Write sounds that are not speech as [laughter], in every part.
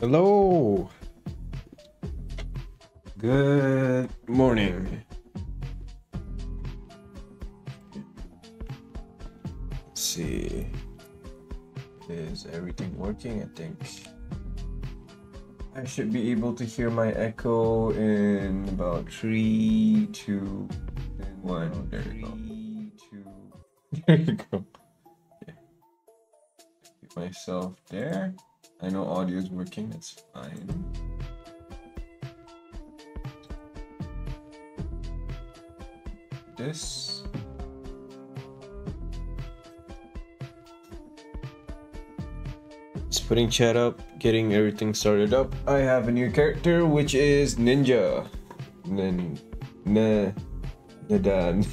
Hello. Good morning. Let's see. Is everything working? I think I should be able to hear my echo in about three, two, and one. There you go. [laughs] There you go. Yeah. Get myself there. I know audio is working, that's fine. This. Just putting chat up, getting everything started up. I have a new character, which is Ninja. Then, nah, Nadan.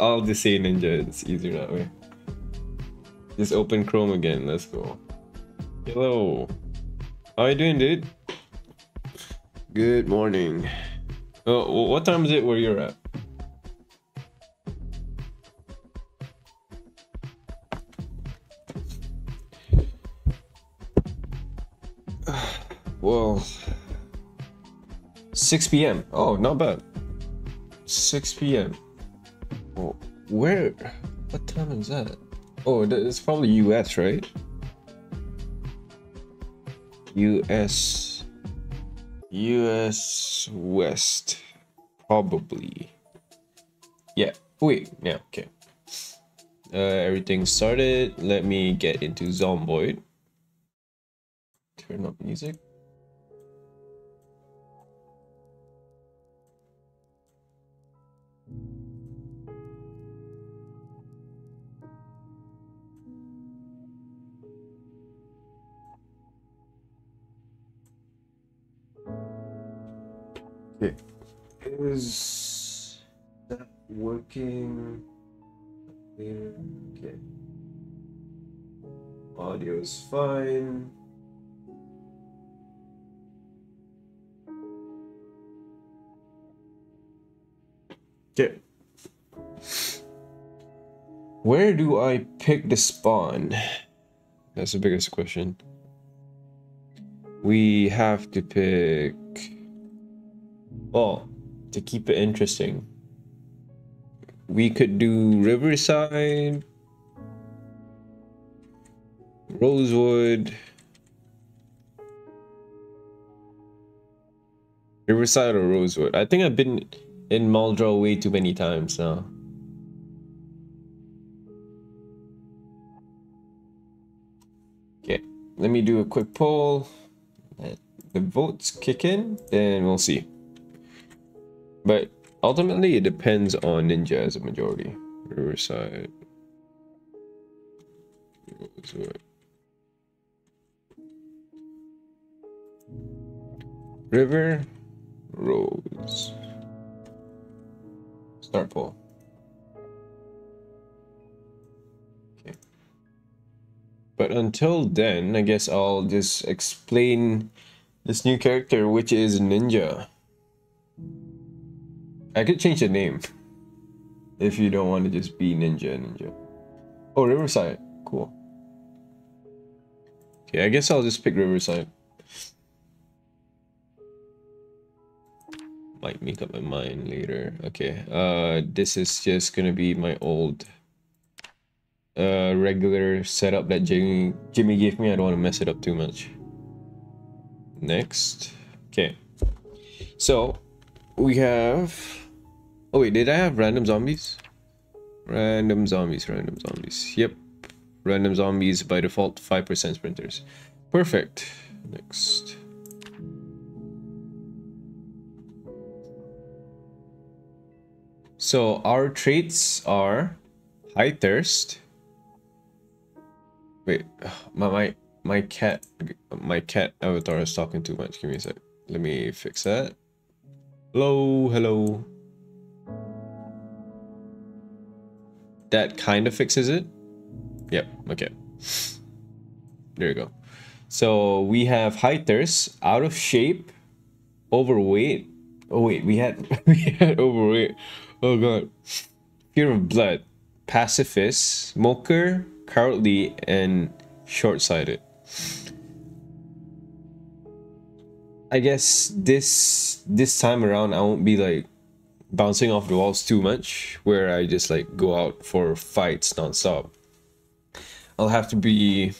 I'll [laughs] just say Ninja. It's easier that way. Just open Chrome again. Let's go. Hello. How you doing, dude? Good morning. Oh, what time is it where you're at? [sighs] Well, 6 p.m. Oh, not bad. 6 p.m. Oh, where? What time is that? Oh, it's probably US, right? US US West probably. Yeah wait yeah okay. Uh, everything started. Let me get into Zomboid. Turn up music Okay. Is that working? Okay. Audio is fine. Okay. Where do I pick the spawn? That's the biggest question. We have to pick well, to keep it interesting, we could do Riverside, Rosewood, Riverside or Rosewood. I think I've been in Muldraugh way too many times now. Okay, let me do a quick poll. Let the votes kick in, then we'll see. But ultimately, it depends on Ninja as a majority. Riverside. River, Rose. Start poll. Okay. But until then, I guess I'll just explain this new character, which is Ninja. I could change the name. If you don't want to just be Ninja Ninja. Oh, Riverside. Cool. Okay, I guess I'll just pick Riverside. Might make up my mind later. Okay, uh, this is just gonna be my old uh, regular setup that Jimmy, Jimmy gave me. I don't want to mess it up too much. Next. Okay. So, we have Oh wait, did I have random zombies? Random zombies, random zombies. Yep. Random zombies by default 5% sprinters. Perfect. Next. So our traits are high thirst. Wait, [sighs] my my my cat my cat avatar is talking too much. Give me a sec. Let me fix that. Hello, hello. That kind of fixes it. Yep, okay. There you go. So we have high thirst, out of shape, overweight. Oh wait, we had [laughs] we had overweight. Oh god. Fear of blood, pacifist, smoker, cowardly, and short-sighted. I guess this this time around I won't be like bouncing off the walls too much where I just like go out for fights nonstop. I'll have to be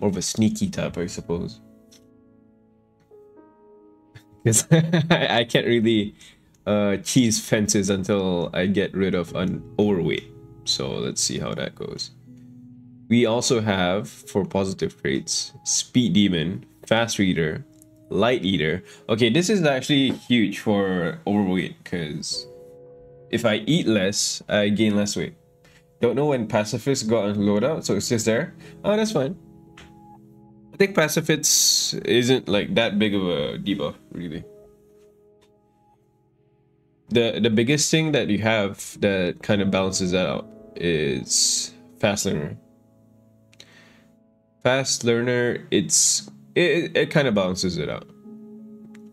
more of a sneaky type, I suppose. [laughs] Because [laughs] I, can't really uh, cheese fences until I get rid of an overweight. So let's see how that goes. We also have, for positive traits, Speed Demon, Fast Reader, Light Eater. Okay, this is actually huge for overweight because if I eat less, I gain less weight. Don't know when Pacifist got on loadout, so it's just there. Oh, that's fine. I think Pacifist isn't like that big of a debuff, really. The the biggest thing that you have that kind of balances that out is fast learner. Fast learner, it's it, it kind of balances it out.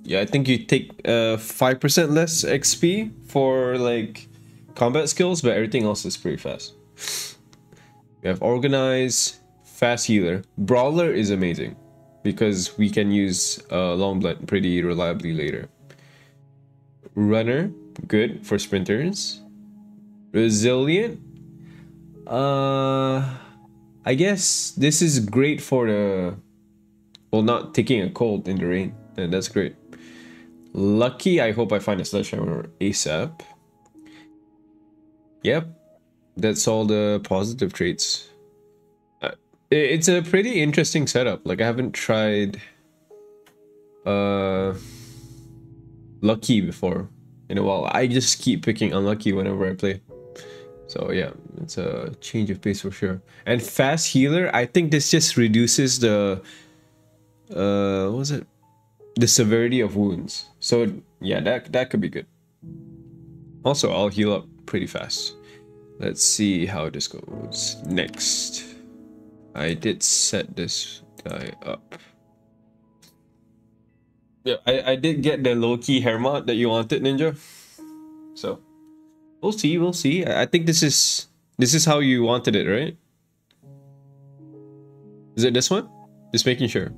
Yeah, I think you take uh 5% less XP for like combat skills, but everything else is pretty fast. We have organize, fast healer. Brawler is amazing because we can use uh, long blunt pretty reliably later. Runner, good for sprinters. Resilient, uh, I guess this is great for the well, not taking a cold in the rain. And that's great. Lucky, I hope I find a sledgehammer ASAP. Yep, that's all the positive traits. Uh, it's a pretty interesting setup. Like I haven't tried uh lucky before in a while. I just keep picking unlucky whenever I play. So yeah, it's a change of pace for sure. And fast healer, I think this just reduces the uh what was it? The severity of wounds. So yeah, that that could be good. Also, I'll heal up pretty fast. Let's see how this goes. Next. I did set this guy up. Yeah, I, I did get the low-key hair mod that you wanted, Ninja. So We'll see, we'll see. I think this is this is how you wanted it, right? Is it this one? Just making sure.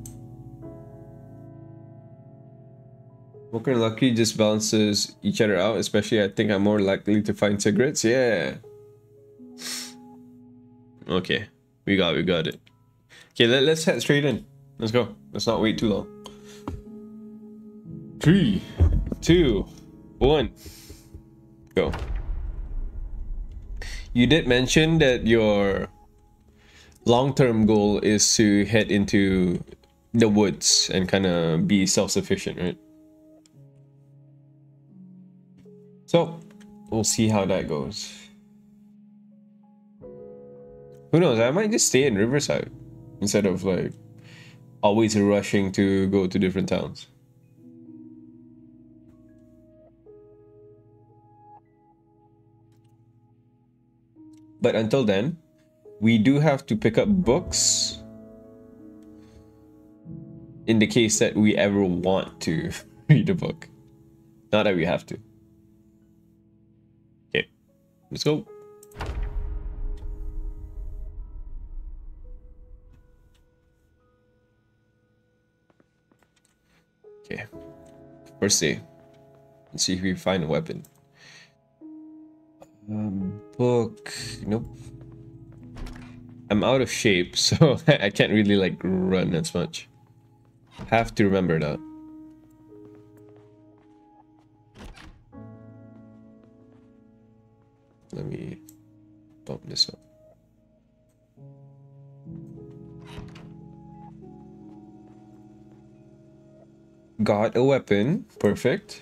Walker and Lucky just balances each other out, especially I think I'm more likely to find cigarettes. Yeah. Okay. We got we got it. Okay, let, let's head straight in. Let's go. Let's not wait too long. Three, two, one, go you did mention that your long-term goal is to head into the woods and kind of be self-sufficient, right? So, we'll see how that goes. Who knows, I might just stay in Riverside instead of like always rushing to go to different towns. But until then, we do have to pick up books in the case that we ever want to [laughs] read a book. Not that we have to. Let's go. Okay, first day. Let's see if we find a weapon. Um, book. Nope. I'm out of shape, [laughs] so I can't really like run as much. Have to remember that. Let me bump this up. Got a weapon. Perfect.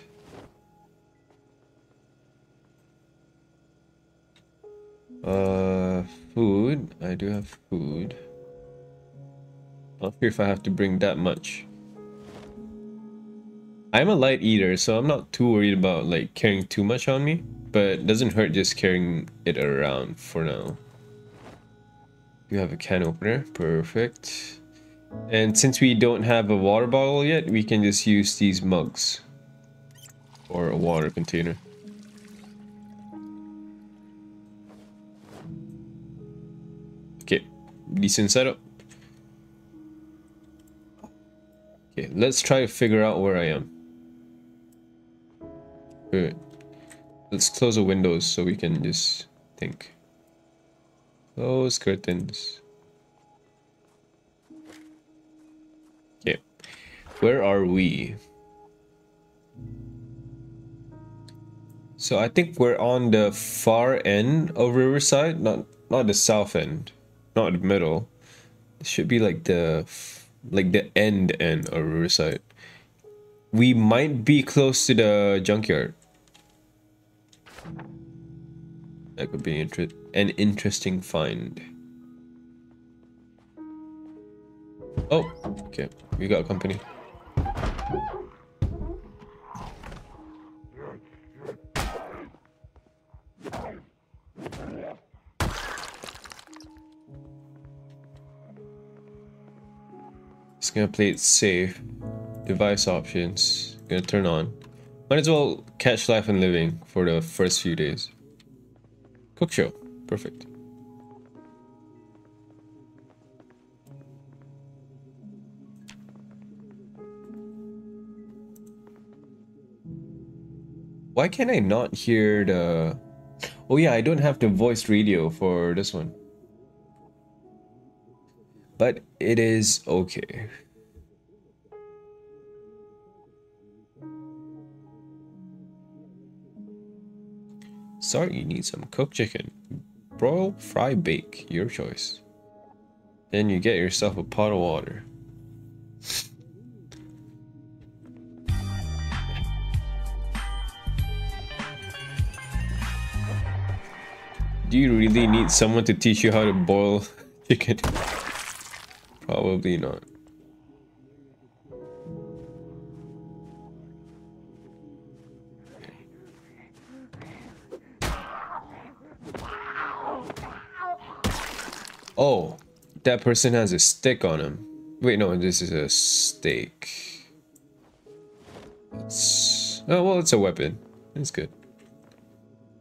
Uh, food. I do have food. Not sure if I have to bring that much. I'm a light eater, so I'm not too worried about like carrying too much on me, but it doesn't hurt just carrying it around for now. You have a can opener, perfect. And since we don't have a water bottle yet, we can just use these mugs or a water container. Okay, decent setup. Okay, let's try to figure out where I am. Good. Let's close the windows so we can just think. Close curtains. Okay. Where are we? So I think we're on the far end of Riverside, not not the south end, not the middle. It should be like the like the end end of Riverside. We might be close to the junkyard. That could be inter an interesting find. Oh, okay. We got a company. Just gonna play it safe. Device options. Gonna turn on. Might as well catch life and living for the first few days. Cook show. Perfect. Why can I not hear the... Oh yeah, I don't have the voice radio for this one. But it is okay. Sorry, you need some cooked chicken. Broil, fry, bake, your choice. Then you get yourself a pot of water. Do you really need someone to teach you how to boil [laughs] chicken? Probably not. Oh, that person has a stick on him. Wait, no, this is a stake. Oh, well, it's a weapon. It's good.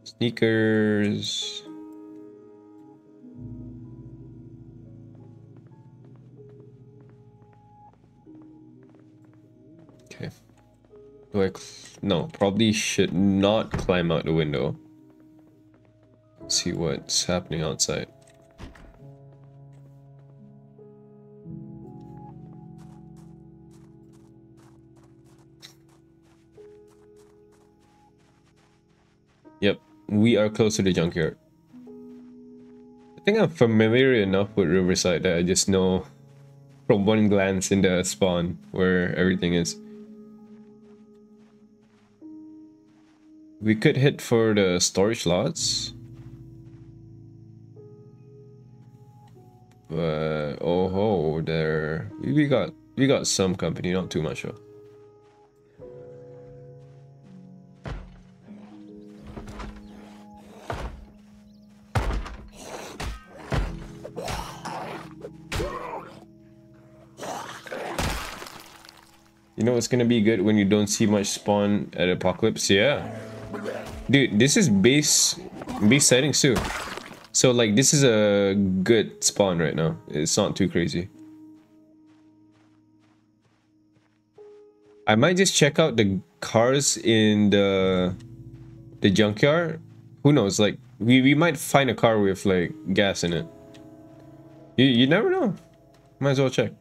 Sneakers... Okay. Do I... No, probably should not climb out the window. See what's happening outside. We are close to the junkyard. I think I'm familiar enough with Riverside that I just know from one glance in the spawn where everything is. We could hit for the storage lots. But oh ho, there we got we got some company, not too much though. What's gonna be good when you don't see much spawn at Apocalypse? Yeah. Dude, this is base base settings too. So like this is a good spawn right now. It's not too crazy. I might just check out the cars in the the junkyard. Who knows? Like we, we might find a car with like gas in it. You you never know. Might as well check.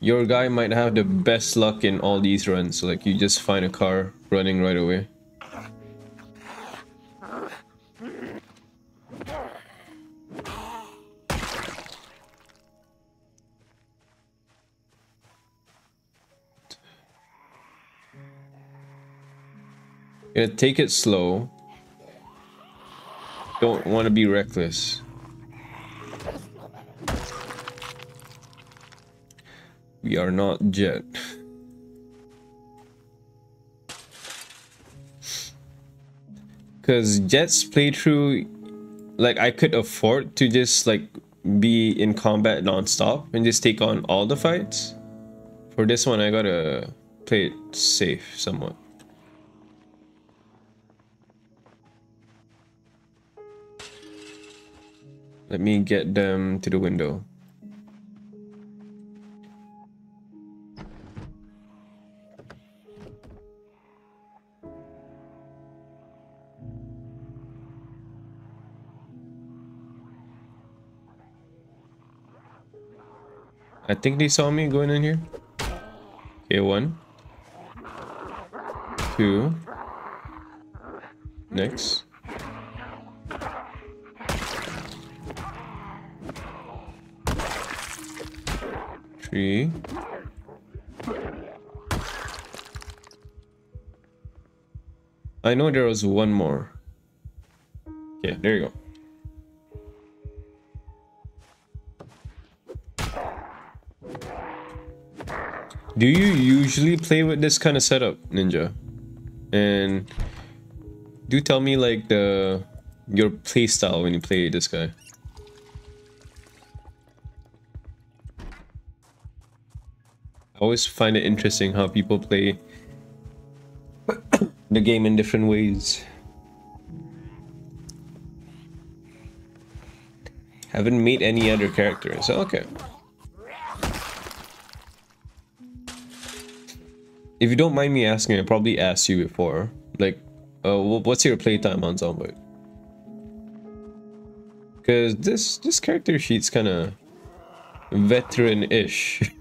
Your guy might have the best luck in all these runs. So like you just find a car running right away. Gonna take it slow. Don't want to be reckless. We are not Jet. Because Jet's playthrough, like I could afford to just like be in combat non-stop and just take on all the fights. For this one, I gotta play it safe somewhat. Let me get them to the window. I think they saw me going in here. Okay, one. Two. Next. Three. I know there was one more. Okay, there you go. Do you usually play with this kind of setup, Ninja? And do tell me like the your play style when you play this guy. I always find it interesting how people play [coughs] the game in different ways. Haven't made any other characters. Okay. If you don't mind me asking, I probably asked you before. Like, uh, what's your playtime on Zomboid? Because this this character sheet's kind of veteran-ish. [laughs]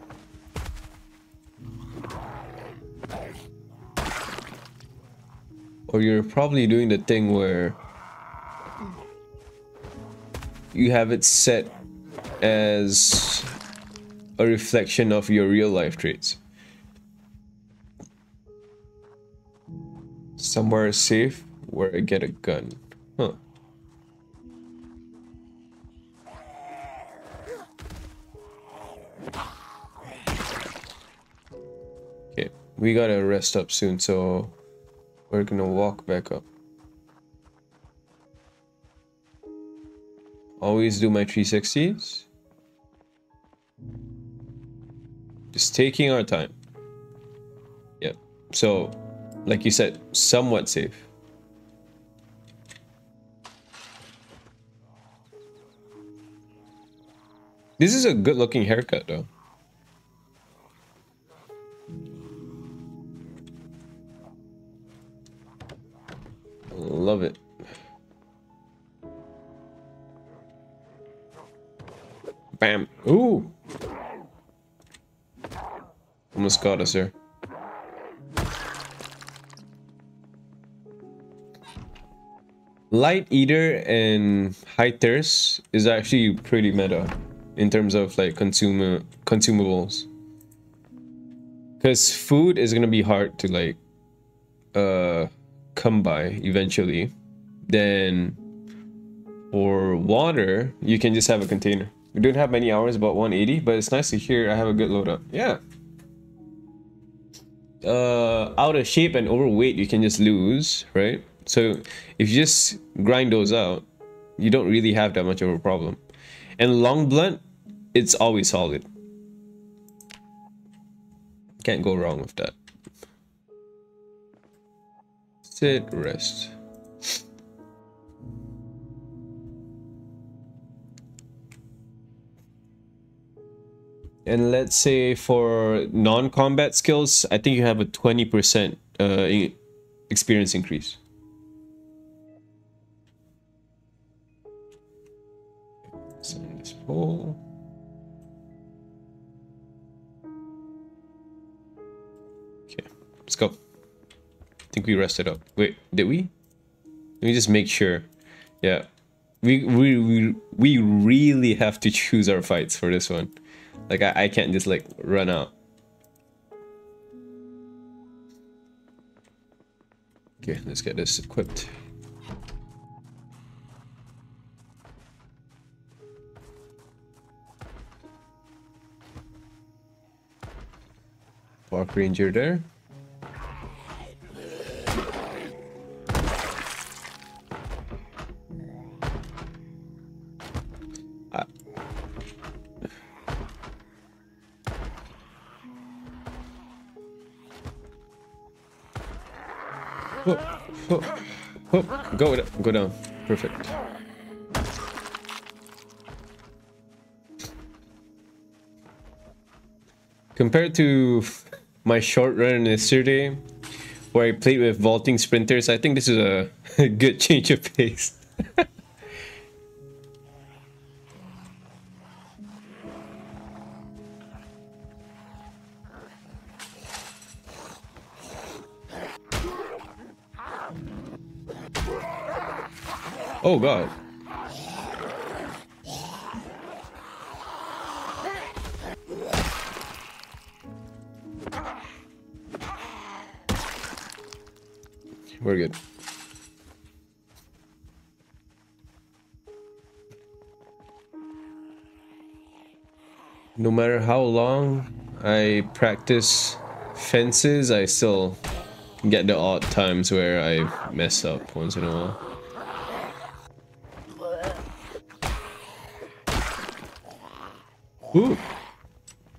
or you're probably doing the thing where you have it set as a reflection of your real life traits. Somewhere safe where I get a gun. Huh. Okay, we gotta rest up soon, so we're gonna walk back up. Always do my 360s. Just taking our time. Yep. So like you said, somewhat safe. This is a good looking haircut though. Love it. Bam. Ooh. Almost got us there. Light Eater and High Thirst is actually pretty meta in terms of like consumer consumables. Because food is gonna be hard to like uh come by eventually. Then for water, you can just have a container. We don't have many hours, about 180, but it's nice to hear I have a good load up. Yeah. Uh, out of shape and overweight, you can just lose, right? So if you just grind those out, you don't really have that much of a problem. And long blunt, it's always solid. Can't go wrong with that. Sit, rest. And let's say for non-combat skills, I think you have a 20% uh, experience increase. Okay, let's go. I think we rested up. Wait, did we? Let me just make sure. Yeah. We, we, we, we really have to choose our fights for this one. Like, I, I can't just, like, run out. Okay, let's get this equipped. Park Ranger there. Ah. Uh. Oh, whoop, whoop. Go, go down. Perfect. Compared to my short run yesterday, where I played with vaulting sprinters, I think this is a, a [laughs] good change of pace. [laughs] oh god. We're good. No matter how long I practice fences, I still get the odd times where I mess up once in a while. Ooh.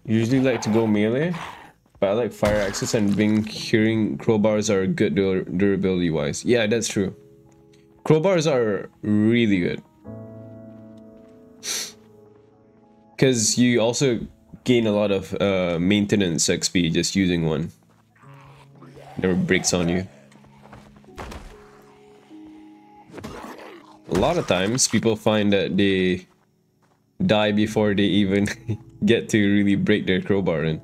Usually like to go melee. But I like fire axes and being hearing crowbars are good dur durability wise. Yeah, that's true. Crowbars are really good. Because you also gain a lot of uh, maintenance XP just using one. Never breaks on you. A lot of times people find that they die before they even [laughs] get to really break their crowbar in.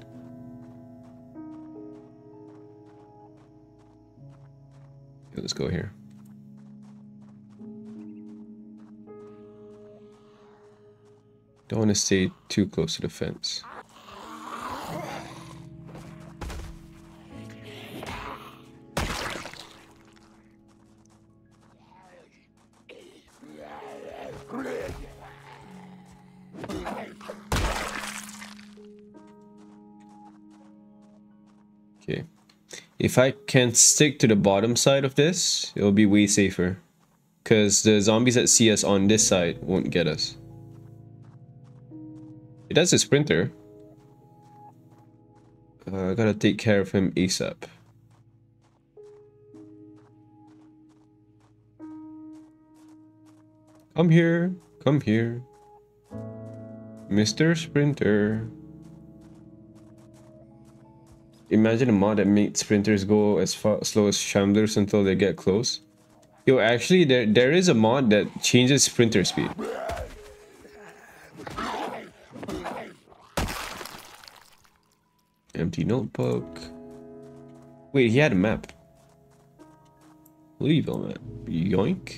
Let's go here. Don't want to stay too close to the fence. If I can stick to the bottom side of this, it'll be way safer. Because the zombies that see us on this side won't get us. It does a sprinter. Uh, I gotta take care of him ASAP. Come here, come here. Mr. Sprinter. Imagine a mod that makes sprinters go as far slow as shamblers until they get close. Yo, actually, there there is a mod that changes sprinter speed. Empty notebook. Wait, he had a map. Louisville map. Yoink.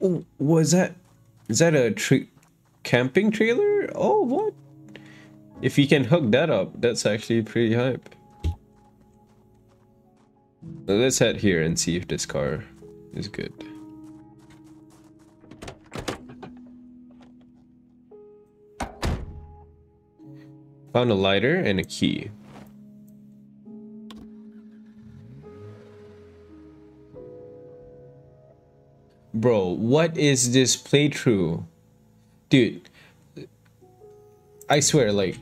Oh, was that? Is that a trick? Camping trailer? Oh, what? If you can hook that up, that's actually pretty hype. Let's head here and see if this car is good. Found a lighter and a key. Bro, what is this playthrough? Dude i swear like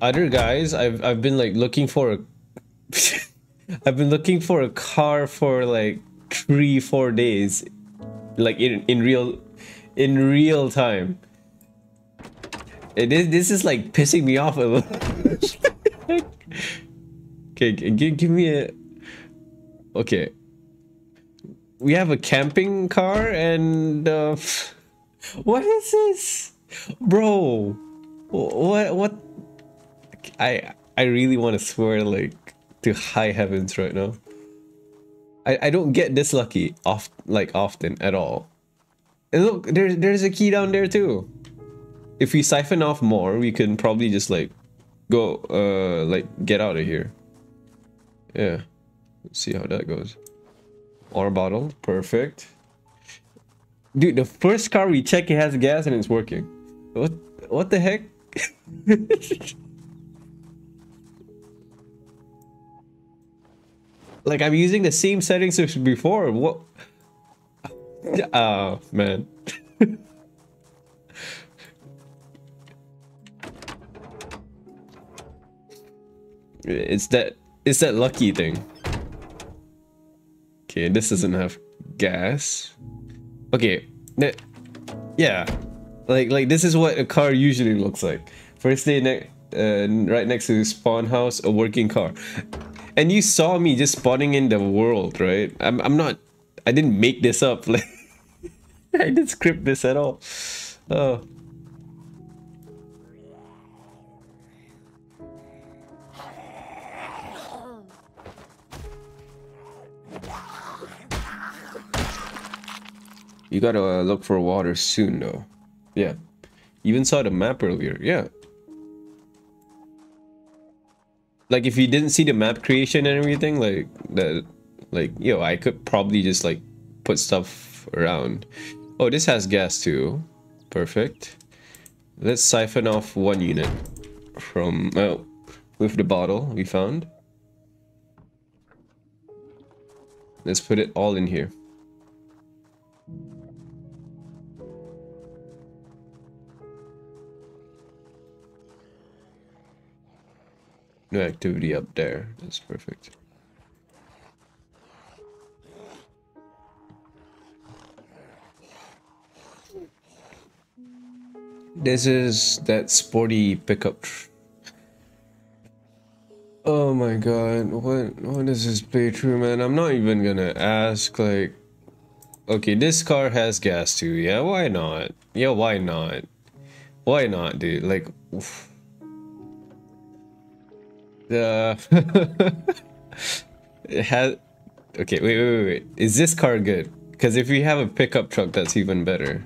other guys i've i've been like looking for a [laughs] i've been looking for a car for like three four days like in in real in real time. It is this is like pissing me off a little [laughs] okay give, give me a okay. We have a camping car and uh what is this? Bro. What what I I really want to swear like to high heavens right now. I I don't get this lucky off like often at all. And look, there's there's a key down there too. If we siphon off more, we can probably just like go uh like get out of here. Yeah. Let's see how that goes. Water bottle, perfect. Dude, the first car we check it has gas and it's working. What what the heck? [laughs] like I'm using the same settings as before. What Oh [laughs] man. [laughs] it's that it's that lucky thing. Okay, this doesn't have gas. Okay, Yeah, like like this is what a car usually looks like. First day ne uh, right next to the spawn house, a working car. And you saw me just spawning in the world, right? I'm I'm not I didn't make this up. Like [laughs] I didn't script this at all. Oh. You gotta look for water soon though. Yeah. Even saw the map earlier. Yeah. Like if you didn't see the map creation and everything, like that like yo, I could probably just like put stuff around. Oh, this has gas too. Perfect. Let's siphon off one unit from oh with the bottle we found. Let's put it all in here. No activity up there. That's perfect. This is that sporty pickup. Oh my god, what what is this playthrough, man? I'm not even gonna ask, like... Okay, this car has gas too, yeah, why not? Yeah, why not? Why not, dude? Like... Oof. The [laughs] it has. Okay, wait, wait, wait, wait. Is this car good? Because if we have a pickup truck, that's even better.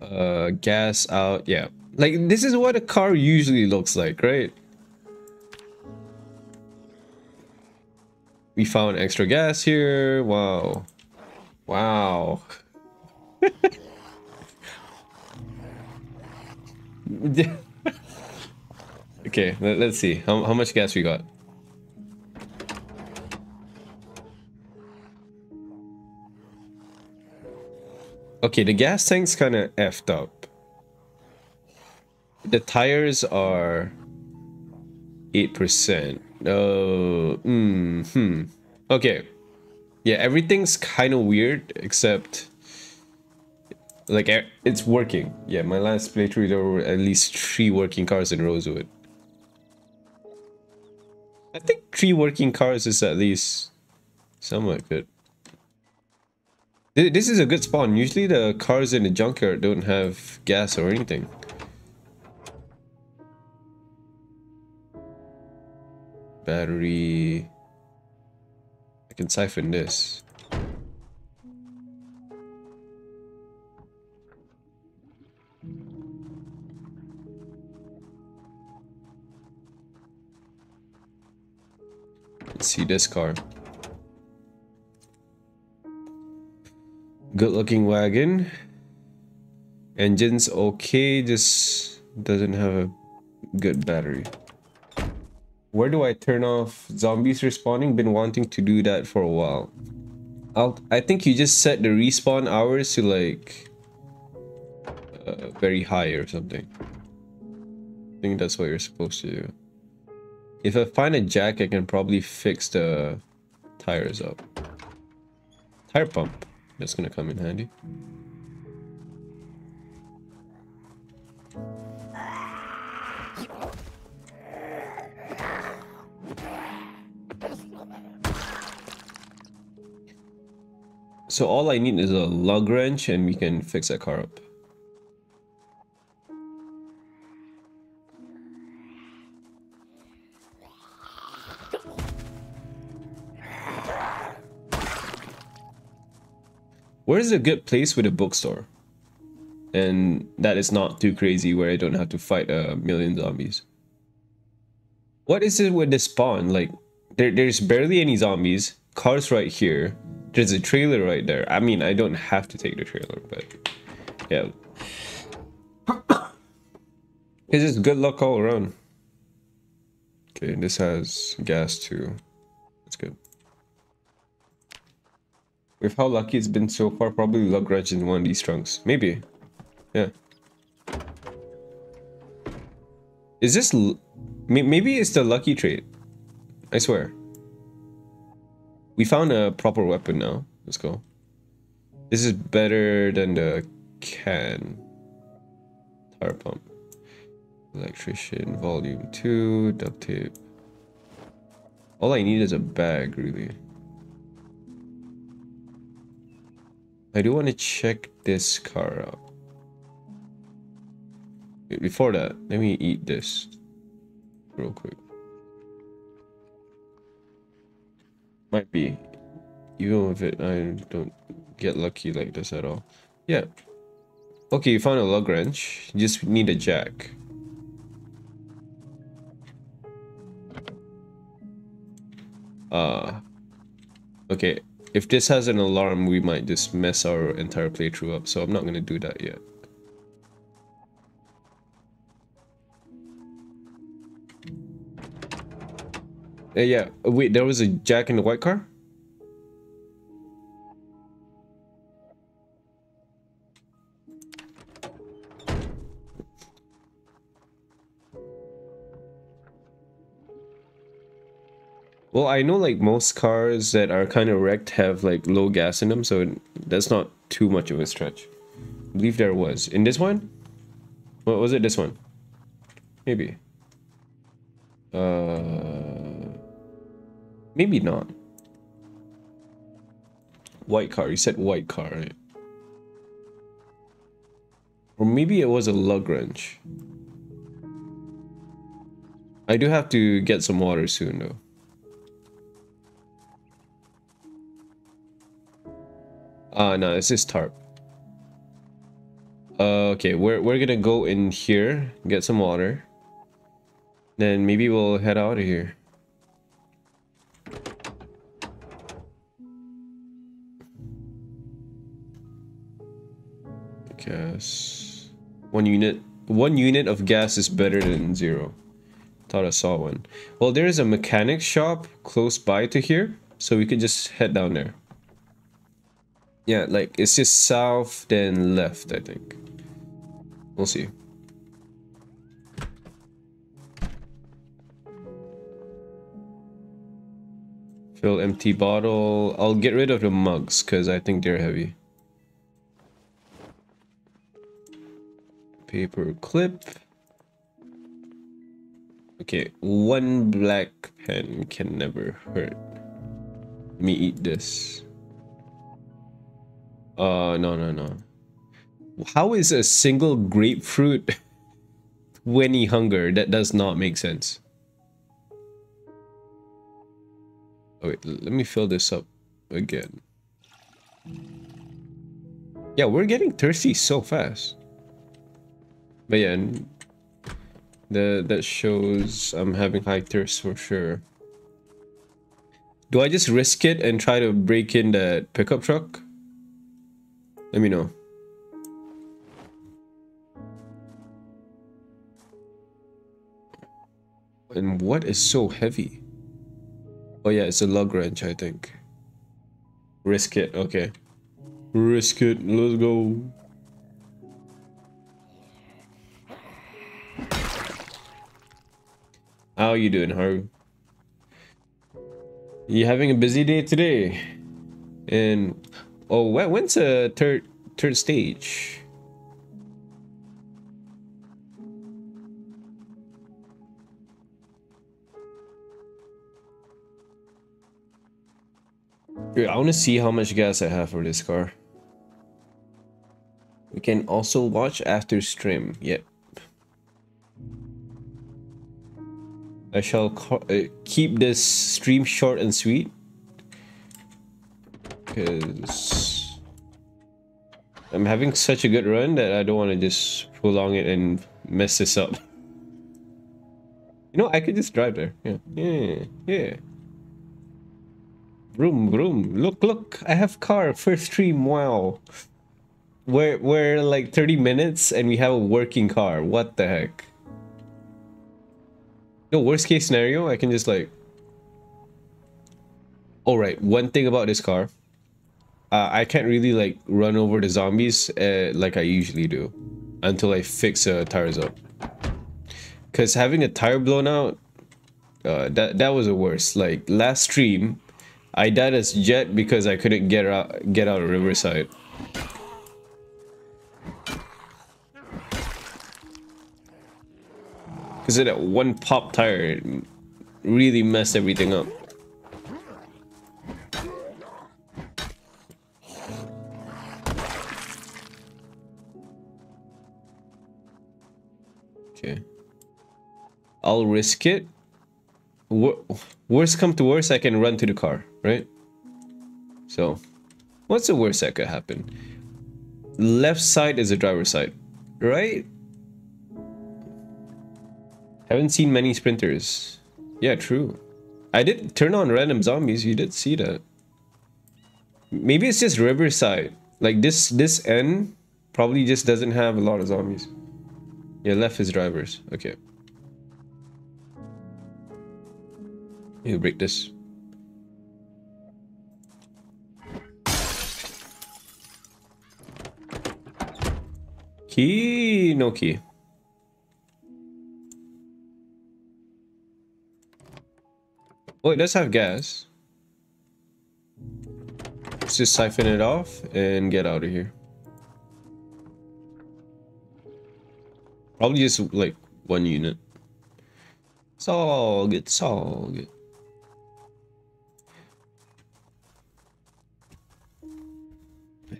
Uh, gas out. Yeah, like this is what a car usually looks like, right? We found extra gas here. Wow. Wow. [laughs] [laughs] okay, let, us see. How, how much gas we got? Okay, the gas tank's kind of effed up. The tires are 8%. Oh, mm, hmm. Okay. Yeah, everything's kind of weird except like it's working. Yeah, my last playthrough there were at least three working cars in Rosewood. I think three working cars is at least somewhat good. This is a good spawn. Usually the cars in the junkyard don't have gas or anything. Battery. I can siphon this. Let's see this car. Good looking wagon. Engine's okay, just doesn't have a good battery. Where do I turn off zombies respawning? Been wanting to do that for a while. I'll, I think you just set the respawn hours to like uh, very high or something. I think that's what you're supposed to do. If I find a jack, I can probably fix the tires up. Tire pump. That's gonna come in handy. So all I need is a lug wrench and we can fix that car up. Where is a good place with a bookstore? And that is not too crazy where I don't have to fight a million zombies. What is it with the spawn? Like, there, there's barely any zombies. Cars right here. There's a trailer right there. I mean, I don't have to take the trailer, but yeah. [coughs] It's just good luck all around. Okay, this has gas too. That's good. With how lucky it's been so far, probably luck in one of these trunks. Maybe. Yeah. Is this... Maybe it's the lucky trait. I swear. We found a proper weapon now. Let's go. This is better than the can. Tire pump. Electrician, volume 2, duct tape. All I need is a bag, really. I do want to check this car out. Before that, let me eat this real quick. Might be. Even with it, I don't get lucky like this at all. Yeah. Okay, you found a lug wrench. You just need a jack. Uh, okay, if this has an alarm, we might just mess our entire playthrough up, so I'm not gonna do that yet. Uh, yeah, wait, there was a jack in the white car? Well, I know like most cars that are kind of wrecked have like low gas in them, so that's not too much of a stretch. I believe there was. In this one? What was it? This one? Maybe. Uh, maybe not. White car. You said white car, right? Or maybe it was a lug wrench. I do have to get some water soon though. Uh, no, it's just tarp. Uh, okay, we're, we're gonna go in here, get some water. Then maybe we'll head out of here. Gas. One unit. One unit of gas is better than zero. Thought I saw one. Well, there is a mechanic shop close by to here, so we could just head down there. Yeah, like it's just south then left, I think. We'll see. Fill empty bottle. I'll get rid of the mugs because I think they're heavy. Paper clip. Okay, one black pen can never hurt. Let me eat this. Uh, no, no, no. How is a single grapefruit [laughs] 20 hunger? That does not make sense. Oh, wait, let me fill this up again. Yeah, we're getting thirsty so fast. But yeah, the, that shows I'm having high thirst for sure. Do I just risk it and try to break in that pickup truck? Let me know. And what is so heavy? Oh yeah, it's a lug wrench, I think. Risk it, okay. Risk it, let's go. How are you doing, Haru? You having a busy day today? And Oh, when, when's the third third stage? I want to see how much gas I have for this car. We can also watch after stream. Yep. I shall uh, keep this stream short and sweet because I'm having such a good run that I don't want to just prolong it and mess this up. You know, I could just drive there. Yeah, yeah, yeah. Vroom, vroom. Look, look. I have car. First stream. Wow. We're, we're like 30 minutes and we have a working car. What the heck? No, worst case scenario, I can just like... Alright, one thing about this car uh, I can't really like run over the zombies uh, like I usually do until I fix uh, tires up. Cause having a tire blown out, uh, that that was the worst. Like last stream, I died as Jet because I couldn't get out get out of Riverside. Because that one pop tire really messed everything up. Okay. I'll risk it. Worst come to worst, I can run to the car, right? So, what's the worst that could happen? Left side is the driver's side, right? Haven't seen many sprinters. Yeah, true. I did turn on random zombies, you did see that. Maybe it's just Riverside. Like this this end probably just doesn't have a lot of zombies. Yeah, left is drivers. Okay. You break this. Key, no key. Oh, it does have gas. Let's just siphon it off and get out of here. Probably just like one unit. It's all good, it's all good.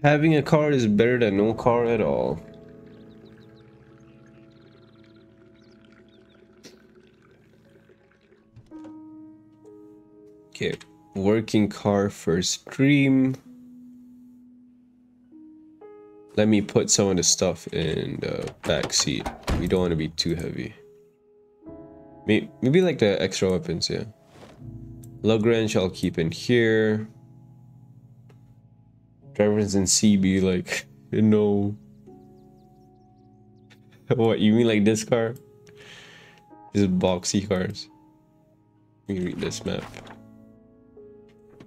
Having a car is better than no car at all. Okay, working car for stream. Let me put some of the stuff in the back seat. We don't want to be too heavy. Maybe, like the extra weapons, yeah. Wrench I'll keep in here. Drivers in CB, like, no. [laughs] what, you mean like this car? Just boxy cars. Let me read this map.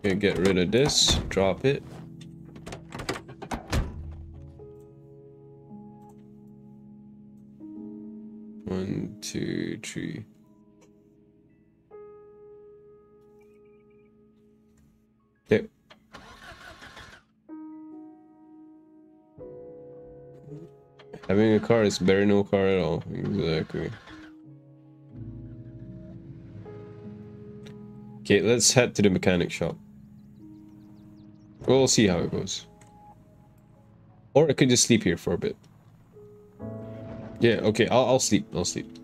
Gonna get rid of this, drop it. Two, three. Yep. Having a car is better no car at all. Exactly. Okay, let's head to the mechanic shop. We'll see how it goes. Or I could just sleep here for a bit. Yeah, okay, I'll, I'll sleep. I'll sleep.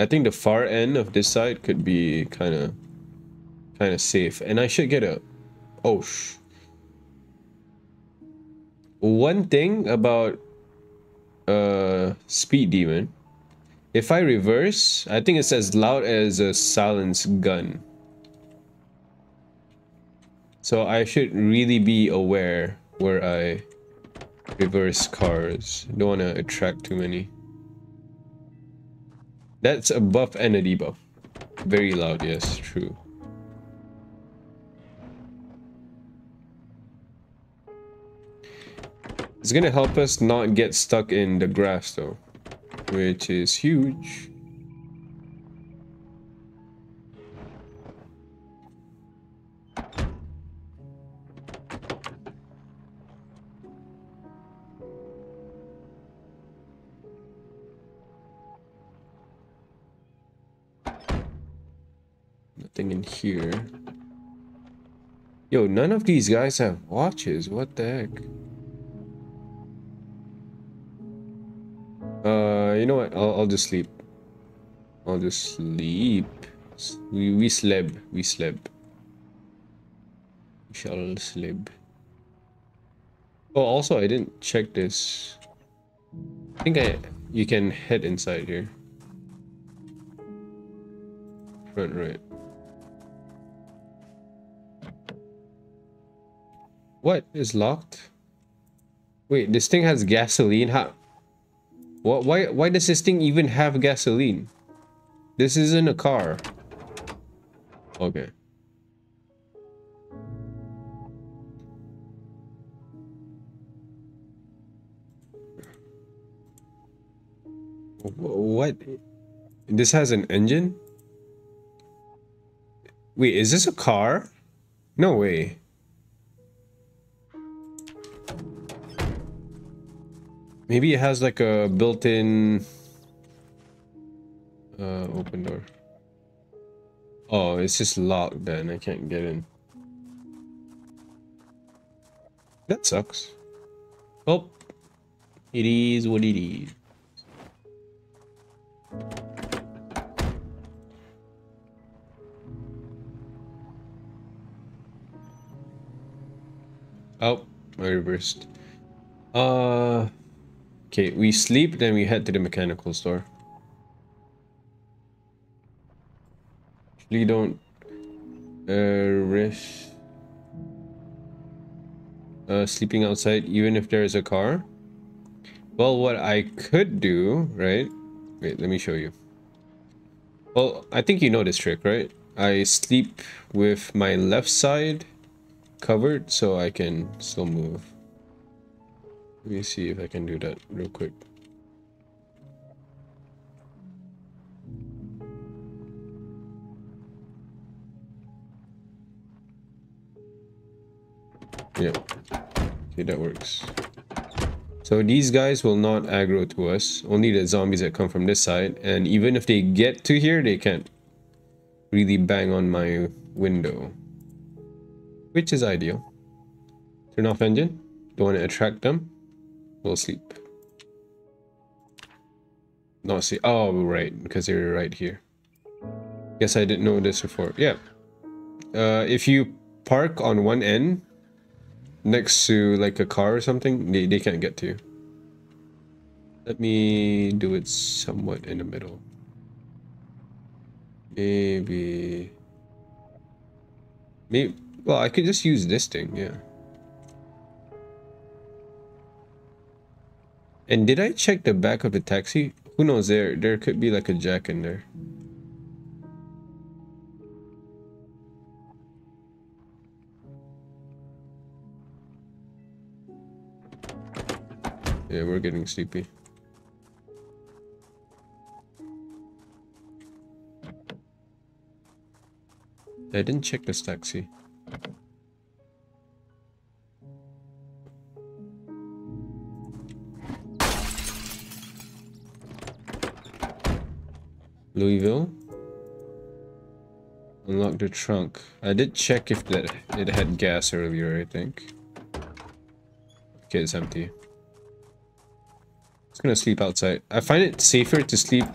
I think the far end of this side could be kind of kind of safe. And I should get a... Oh, sh... One thing about uh, Speed Demon. If I reverse, I think it's as loud as a silence gun. So I should really be aware where I reverse cars. Don't want to attract too many. That's a buff and a debuff. Very loud, yes, true. It's gonna help us not get stuck in the grass though, which is huge. Yo, none of these guys have watches. What the heck? Uh, you know what? I'll, I'll just sleep. I'll just sleep. We, we slept. We slept. We shall sleep. Oh, also, I didn't check this. I think I you can head inside here. Front right. What is locked? Wait, this thing has gasoline? How? What? Why? Why does this thing even have gasoline? This isn't a car. Okay. What? This has an engine? Wait, is this a car? No way. Maybe it has like a built-in uh, open door. Oh, it's just locked then. I can't get in. That sucks. Oh, it is what it is. Oh, I reversed. Uh, okay, we sleep, then we head to the mechanical store. Actually, don't uh, risk uh, sleeping outside, even if there is a car. Well, what I could do, right? Wait, let me show you. Well, I think you know this trick, right? I sleep with my left side covered so I can still move. Let me see if I can do that real quick. Yeah. Okay, that works. So these guys will not aggro to us. Only the zombies that come from this side. And even if they get to here, they can't really bang on my window which is ideal. Turn off engine. Don't want to attract them. We'll sleep. Not see. Oh, right, because they're right here. Guess I didn't know this before. Yeah. Uh, if you park on one end next to like a car or something, they, they can't get to you. Let me do it somewhat in the middle. Maybe... Maybe... Well, I could just use this thing, yeah. And did I check the back of the taxi? Who knows, there there could be like a jack in there. Yeah, we're getting sleepy. I didn't check this taxi. Louisville. Unlock the trunk. I did check if that it had gas earlier, I think. Okay, it's empty. It's gonna sleep outside. I find it safer to sleep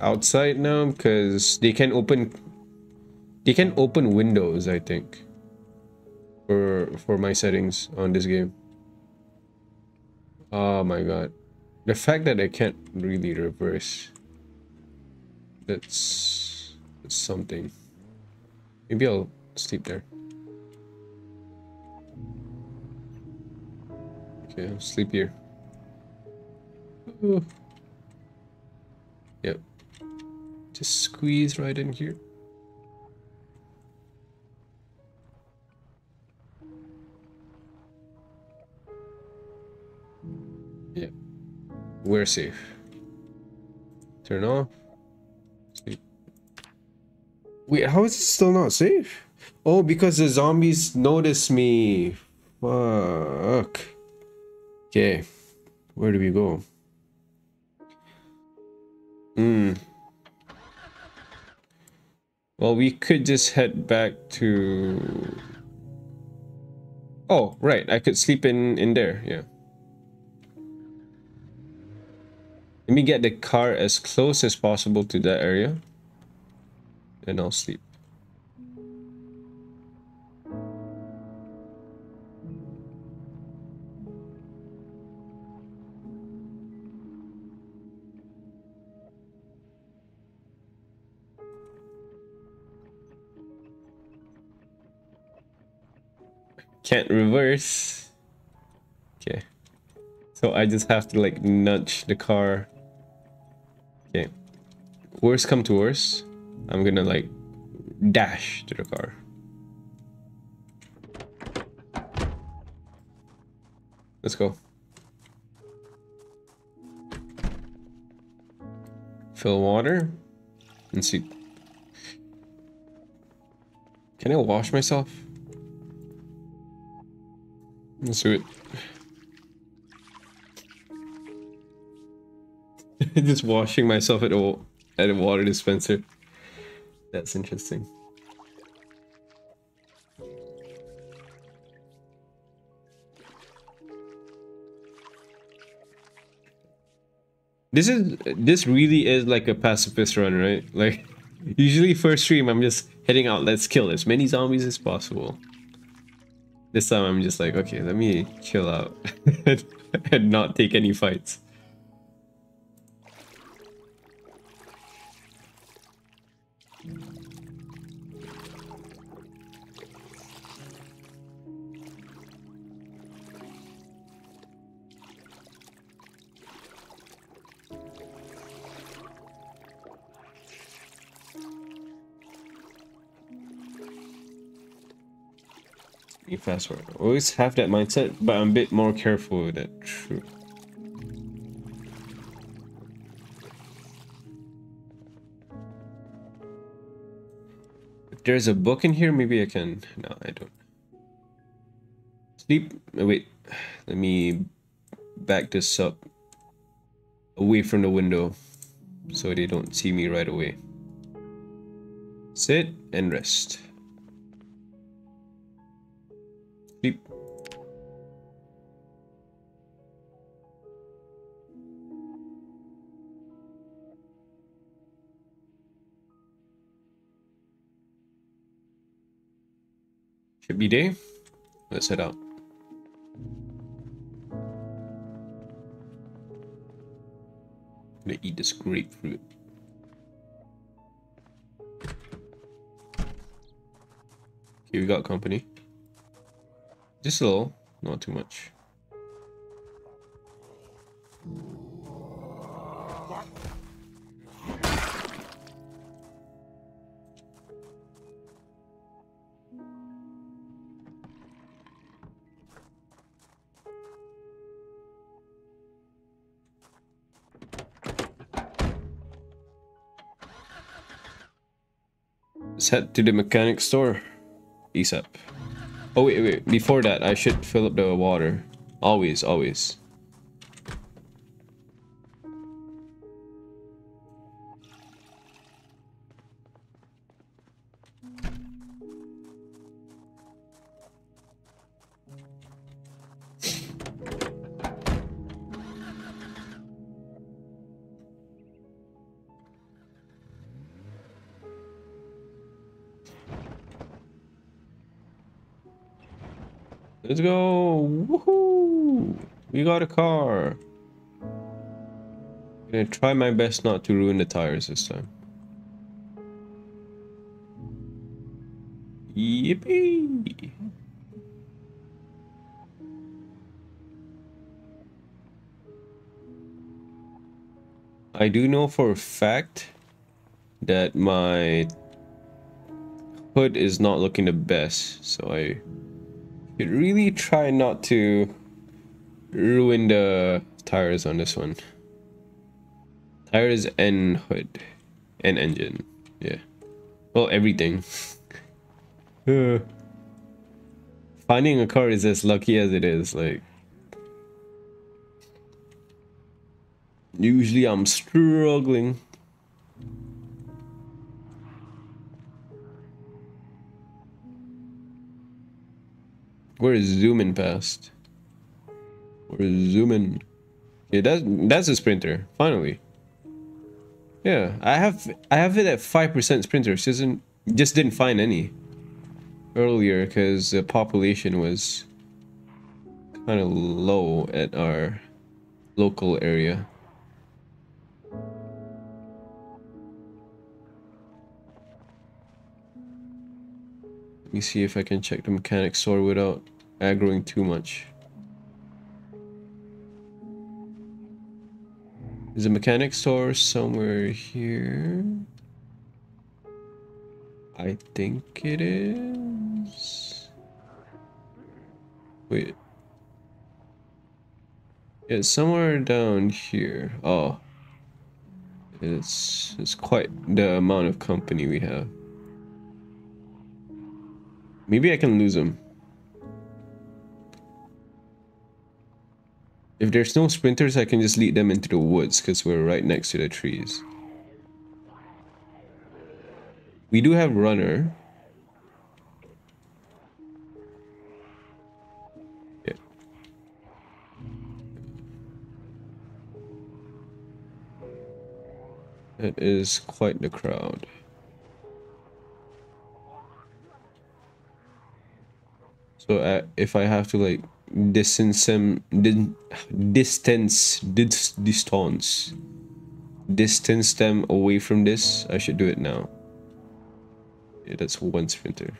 outside now because they can open they can open windows, I think. For for my settings on this game. Oh my god. The fact that I can't really reverse that's, that's something. Maybe I'll sleep there. Okay, I'll sleep here. Ooh. Yep. Just squeeze right in here. Yep. We're safe. Turn off. Wait, how is it still not safe? Oh, because the zombies notice me. Fuck. Okay. Where do we go? Hmm. Well, we could just head back to... Oh, right. I could sleep in, in there. Yeah. Let me get the car as close as possible to that area and I'll sleep. Can't reverse. Okay. So I just have to like nudge the car. Okay. Worst come to worst. I'm gonna like dash to the car. Let's go. Fill water and see. Can I wash myself? Let's do it. [laughs] Just washing myself at a, at a water dispenser. That's interesting. This is this really is like a pacifist run, right? Like [laughs] usually first stream I'm just heading out, let's kill as many zombies as possible. This time I'm just like, okay, let me chill out [laughs] and not take any fights. Fast forward. Always have that mindset, but I'm a bit more careful with it. True. If there's a book in here, maybe I can. No, I don't. Sleep. Wait. Let me back this up away from the window so they don't see me right away. Sit and rest. Should be. Let's head out. Gonna eat this grapefruit. Okay, we got company. Just a little, not too much. Let's head to the mechanic store ASAP. Oh, wait, wait. Before that, I should fill up the water. Always, always. Got a car! I'm gonna try my best not to ruin the tires this time. Yippee! I do know for a fact that my hood is not looking the best, so I could really try not to ruin the tires on this one. Tires and hood. And engine. Yeah. Well, everything. uh, [laughs] finding a car is as lucky as it is. Like, usually I'm struggling. We're zooming past. We're zooming. Yeah, that's that's a sprinter. Finally. Yeah, I have I have it at five percent sprinter. Just just didn't find any earlier because the population was kind of low at our local area. Let me see if I can check the mechanic store without aggroing too much. Is a mechanic store somewhere here? I think it is. Wait. It's somewhere down here. Oh. It's it's quite the amount of company we have. Maybe I can lose him. If there's no sprinters, I can just lead them into the woods because we're right next to the trees. We do have runner. Yeah. Quite the crowd. So uh, if I have to like distance them, distance, dis, distance, distance them away from this, I should do it now. Yeah, that's one sprinter.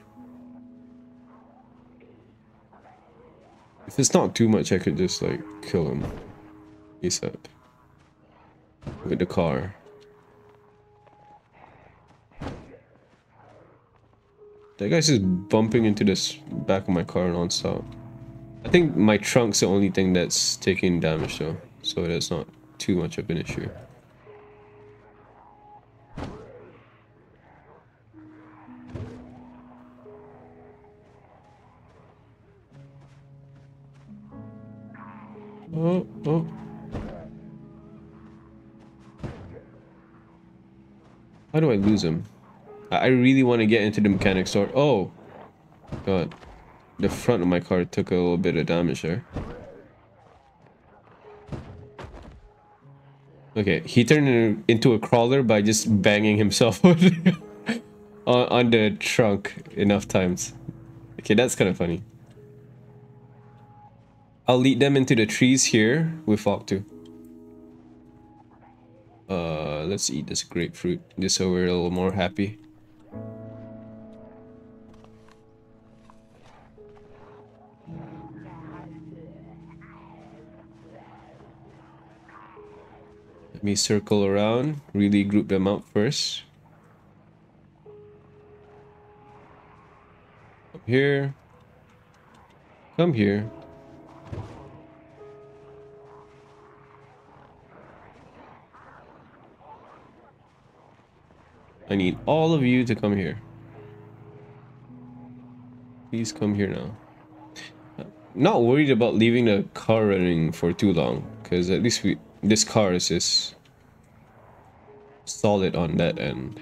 If it's not too much, I could just like kill him ASAP with the car. That guy's just bumping into this back of my car non-stop. I think my trunk's the only thing that's taking damage though, so that's not too much of an issue. Oh, oh. How do I lose him? I really want to get into the mechanic store. Oh, God. The front of my car took a little bit of damage there. Okay, he turned into a crawler by just banging himself [laughs] on, on the trunk enough times. Okay, that's kind of funny. I'll lead them into the trees here with Octu. Uh, let's eat this grapefruit just so we're a little more happy. Me circle around, really group them up first. Come here. Come here. I need all of you to come here. Please come here now. Not worried about leaving the car running for too long, because at least we this car is just solid on that end.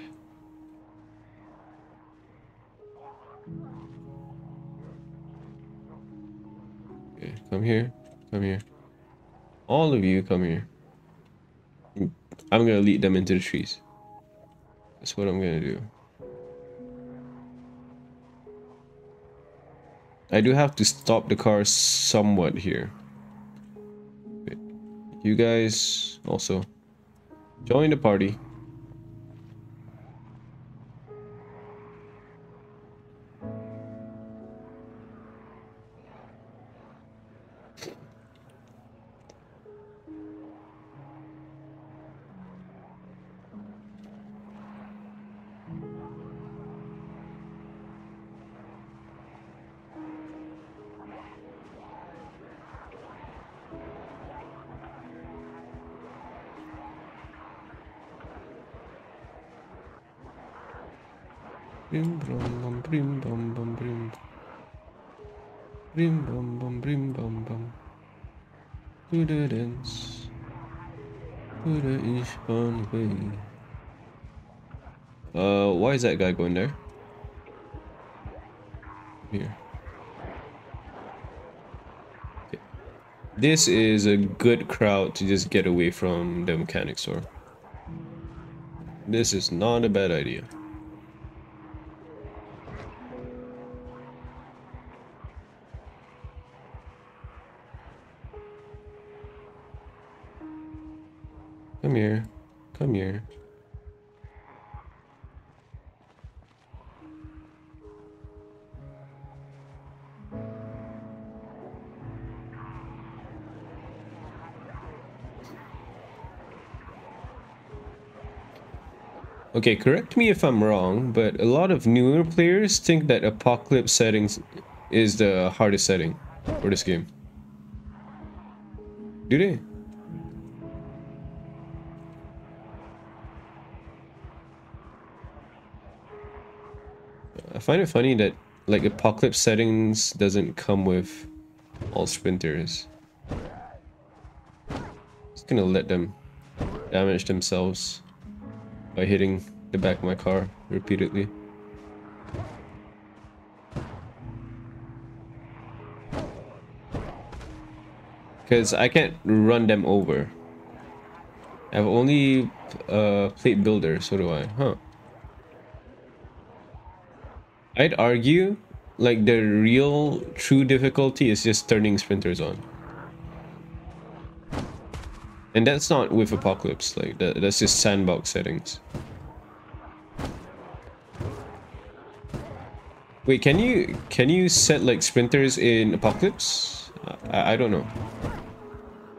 Okay, come here, come here. All of you come here. I'm gonna lead them into the trees. That's what I'm gonna do. I do have to stop the car somewhat here. You guys also join the party. Is that guy going there? Here. Okay. This is a good crowd to just get away from the mechanic store. This is not a bad idea. Okay, correct me if I'm wrong, but a lot of newer players think that Apocalypse settings is the hardest setting for this game. Do they? I find it funny that like apocalypse settings doesn't come with all sprinters. Just gonna let them damage themselves by hitting the back of my car repeatedly. Because I can't run them over. I have only uh, plate builder, so do I. Huh. I'd argue like the real true difficulty is just turning sprinters on. And that's not with Apocalypse, like that, that's just sandbox settings. Wait, can you can you set like sprinters in Apocalypse? I, I don't know.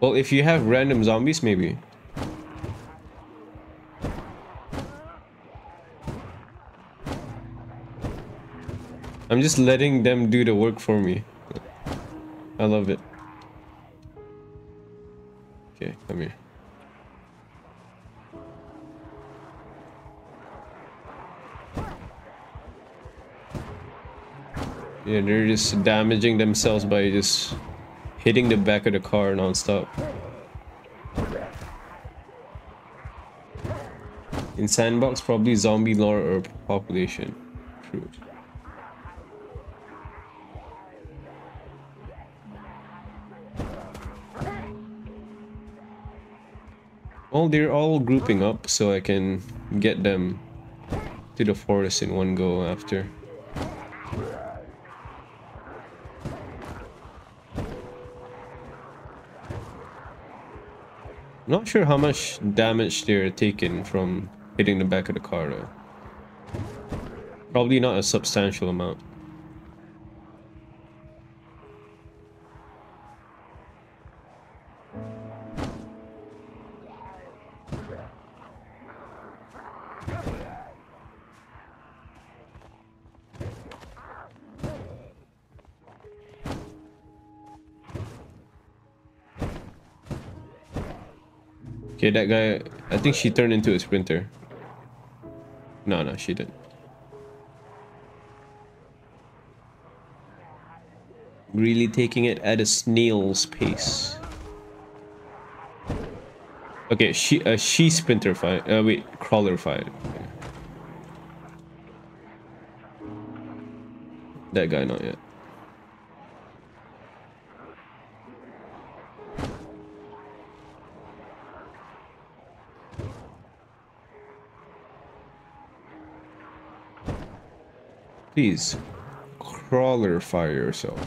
Well, if you have random zombies, maybe. I'm just letting them do the work for me. I love it. Okay, come here. Yeah, they're just damaging themselves by just hitting the back of the car non-stop. In sandbox, probably zombie lore or population. True. Well, they're all grouping up so I can get them to the forest in one go after. Not sure how much damage they're taking from hitting the back of the car though. Probably not a substantial amount. Okay, that guy, I think she turned into a sprinter. No, no, she didn't. Really taking it at a snail's pace. Okay, she uh, she sprinter fight. Uh, wait, crawler fight. That guy not yet. Please, crawler fire yourself.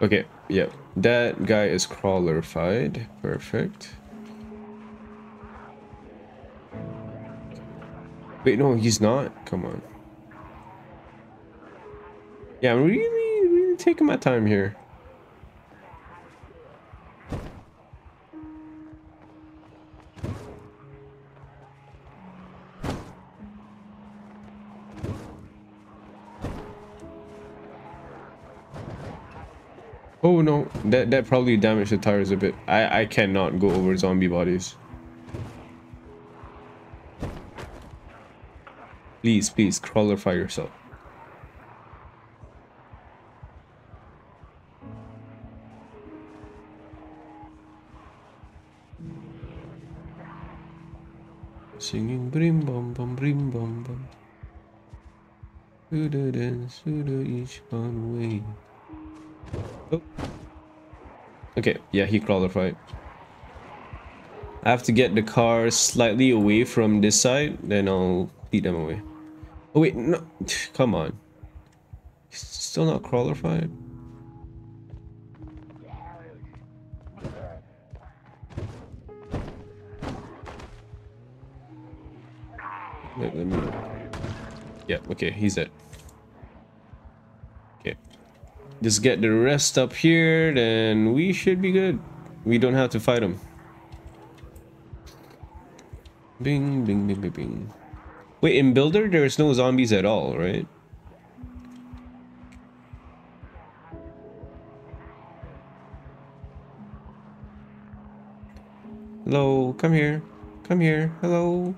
Okay, yeah, that guy is crawler-fied. Perfect. Wait, no, he's not. Come on. Yeah, I'm really taking my time here. Oh no, that that probably damaged the tires a bit. I I cannot go over zombie bodies. Please, please, crawler fire yourself. To the dance, each one way. Oh. Okay, yeah, he right. I have to get the car slightly away from this side, then I'll beat them away. Oh wait, no, [sighs] come on. He's Still not fight. Let, let me... Yeah, okay, he's it. Okay. Just get the rest up here, then we should be good. We don't have to fight him. Bing, bing, bing, bing, bing. Wait, in Builder, there's no zombies at all, right? Hello, come here. Come here. Hello.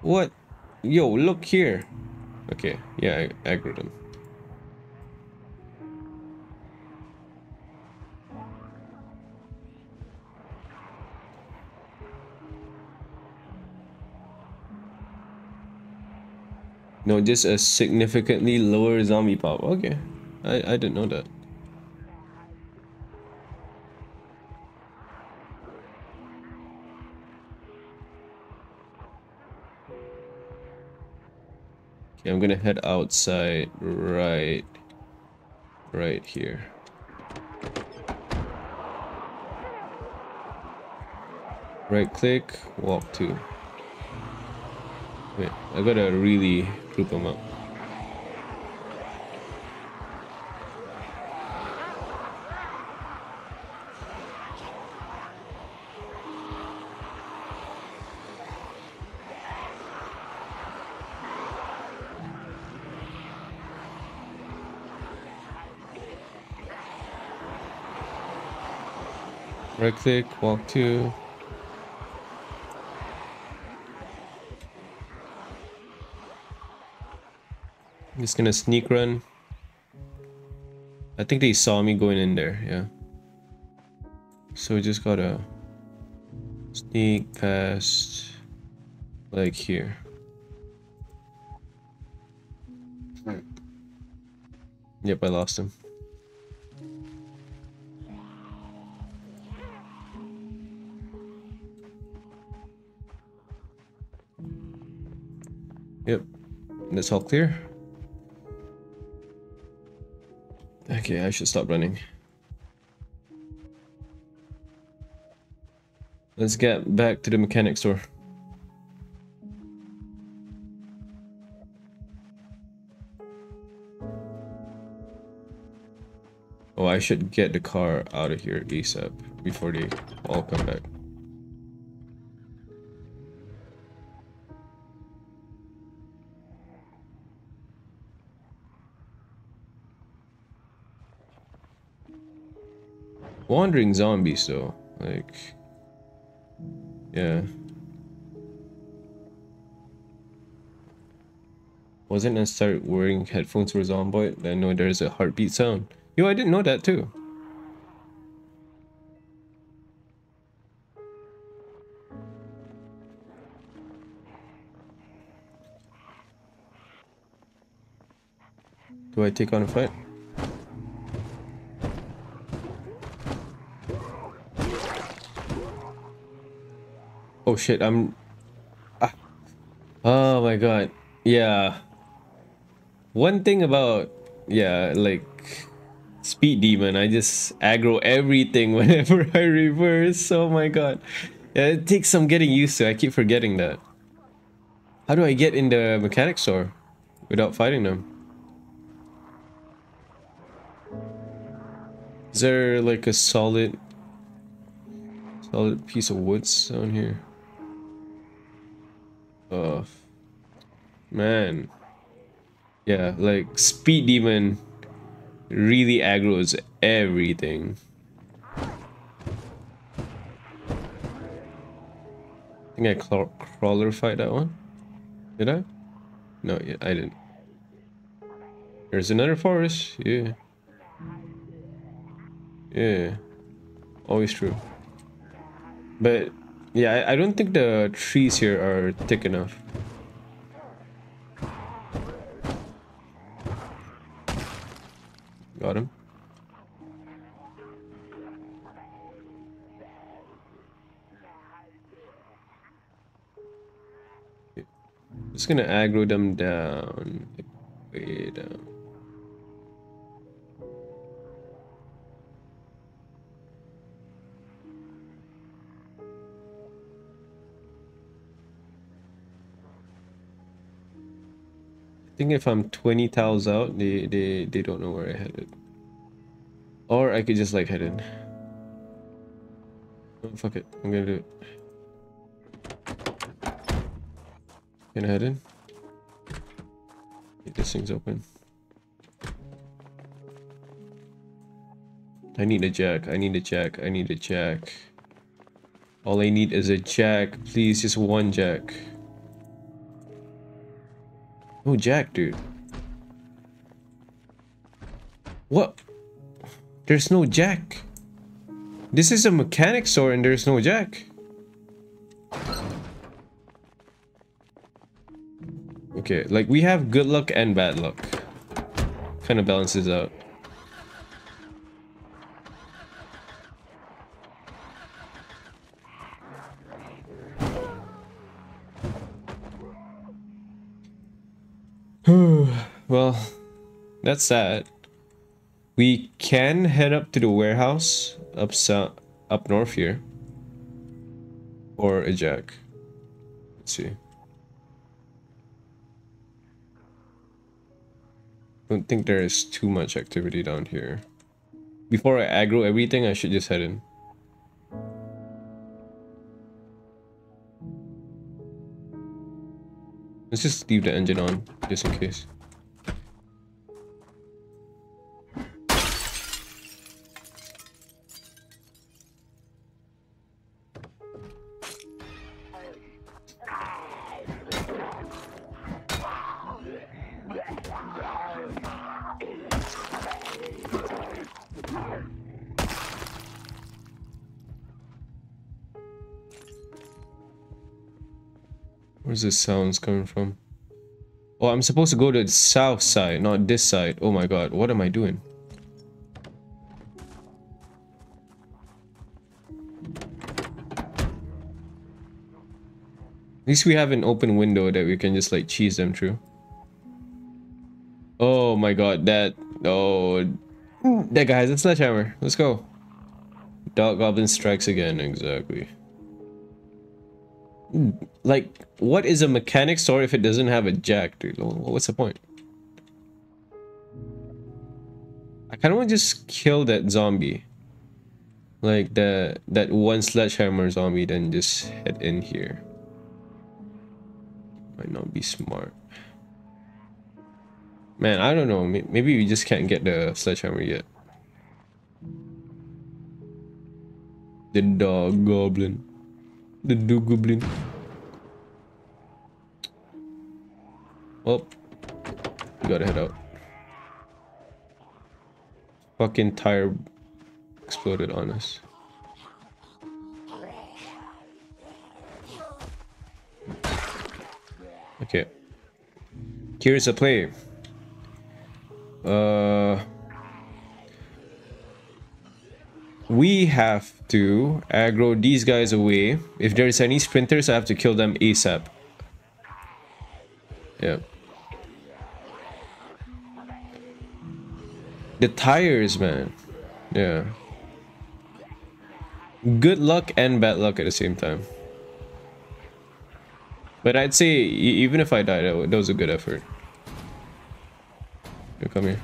What? Yo, look here. Okay, yeah, I. No, just a significantly lower zombie pop. Okay, I, I didn't know that. Okay, I'm gonna head outside right, right here. Right click, walk to. Wait, I gotta really group them up. Right click, walk to. I'm just gonna sneak run. I think they saw me going in there, yeah. So we just gotta sneak past like here. Yep, I lost him. That's all clear. Okay, I should stop running. Let's get back to the mechanic store. Oh, I should get the car out of here ASAP before they all come back. Wandering zombies though, like, yeah. Wasn't I start wearing headphones for Zomboid? I know there's a heartbeat sound. Yo, I didn't know that too. Do I take on a fight? Oh shit, I'm... Ah. Oh my god. Yeah. One thing about... Yeah, like... Speed Demon, I just aggro everything [laughs] whenever I reverse. Oh my god. Yeah, it takes some getting used to. I keep forgetting that. How do I get in the mechanic store without fighting them? Is there like a solid solid piece of wood down here? Oh, man. Yeah, like Speed Demon really aggroes everything. I think I crawler fight that one. Did I? No, yeah, I didn't. There's another forest. Yeah. Yeah. Always true. But yeah, I, I don't think the trees here are thick enough. Got him. Just gonna aggro them down. Way down. Think if I'm 20 tiles out, they, they, they don't know where I headed. Or I could just like head in. Oh, fuck it. I'm gonna do it. I head in? this thing's open. I need a jack. I need a jack. I need a jack. All I need is a jack. Please, just one jack. No jack, dude. What? There's no jack. This is a mechanic store and there's no jack. Okay, like we have good luck and bad luck. Kind of balances out. well, that's sad. We can head up to the warehouse up up north here. Or a jack. Let's see. Don't think there is too much activity down here. Before I aggro everything, I should just head in. Let's just leave the engine on, just in case. The sounds coming from? Oh, I'm supposed to go to the south side, not this side. Oh my god, what am I doing? At least we have an open window that we can just like cheese them through. Oh my god, that... Oh... That guy has a sledgehammer. Let's go. Dark Goblin strikes again, exactly. Like, what is a mechanic store if it doesn't have a jack, dude? What's the point? I kind of want to just kill that zombie. Like, the that one sledgehammer zombie, then just head in here. Might not be smart. Man, I don't know. Maybe we just can't get the sledgehammer yet. The dog goblin. The dog goblin. Well, we gotta head out. Fucking tire exploded on us. Okay. Here's a play. Uh, we have to uh, aggro these guys away. If there's any sprinters, I have to kill them ASAP. Yeah. The tires, man. Yeah. Good luck and bad luck at the same time. But I'd say, even if I died, that was a good effort. You come here.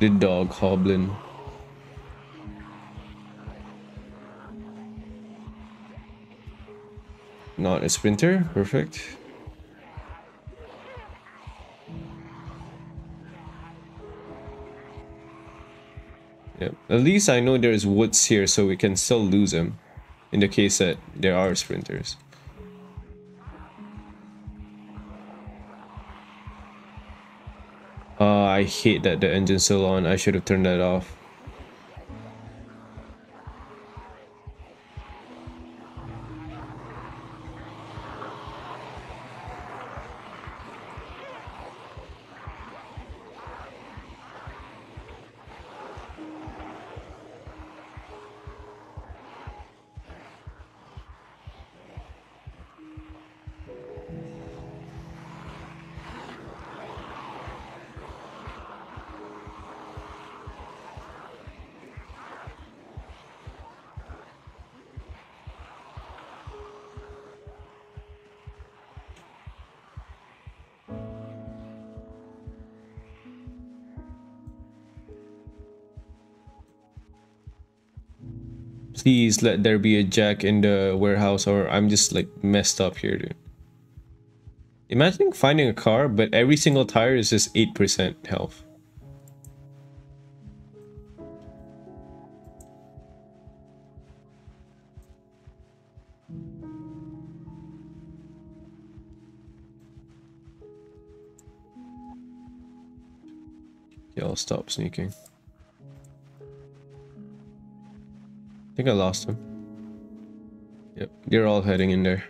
The dog hobbling. Not a sprinter, perfect. Yep. At least I know there's woods here so we can still lose him in the case that there are sprinters. Uh, I hate that the engine's still on. I should have turned that off. Please let there be a jack in the warehouse or I'm just like messed up here, dude. Imagine finding a car, but every single tire is just 8% health. Yeah, I'll stop sneaking. Think I lost him. Yep, they're all heading in there.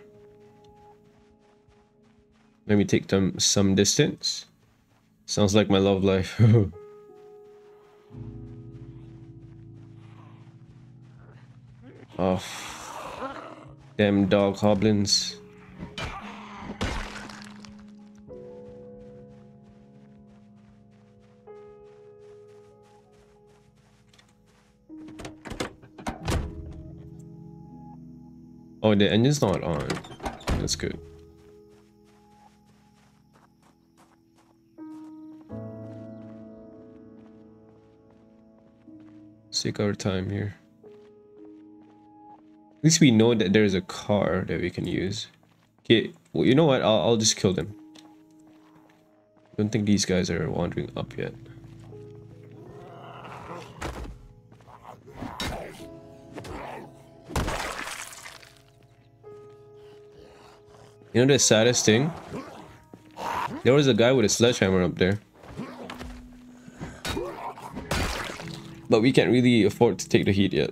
Let me take them some distance. Sounds like my love life. [laughs] oh. Damn dog hoblins. Oh, the engine's not on. That's good. take our time here. At least we know that there's a car that we can use. Okay, well, you know what? I'll, I'll just kill them. Don't think these guys are wandering up yet. You know the saddest thing? There was a guy with a sledgehammer up there. But we can't really afford to take the heat yet.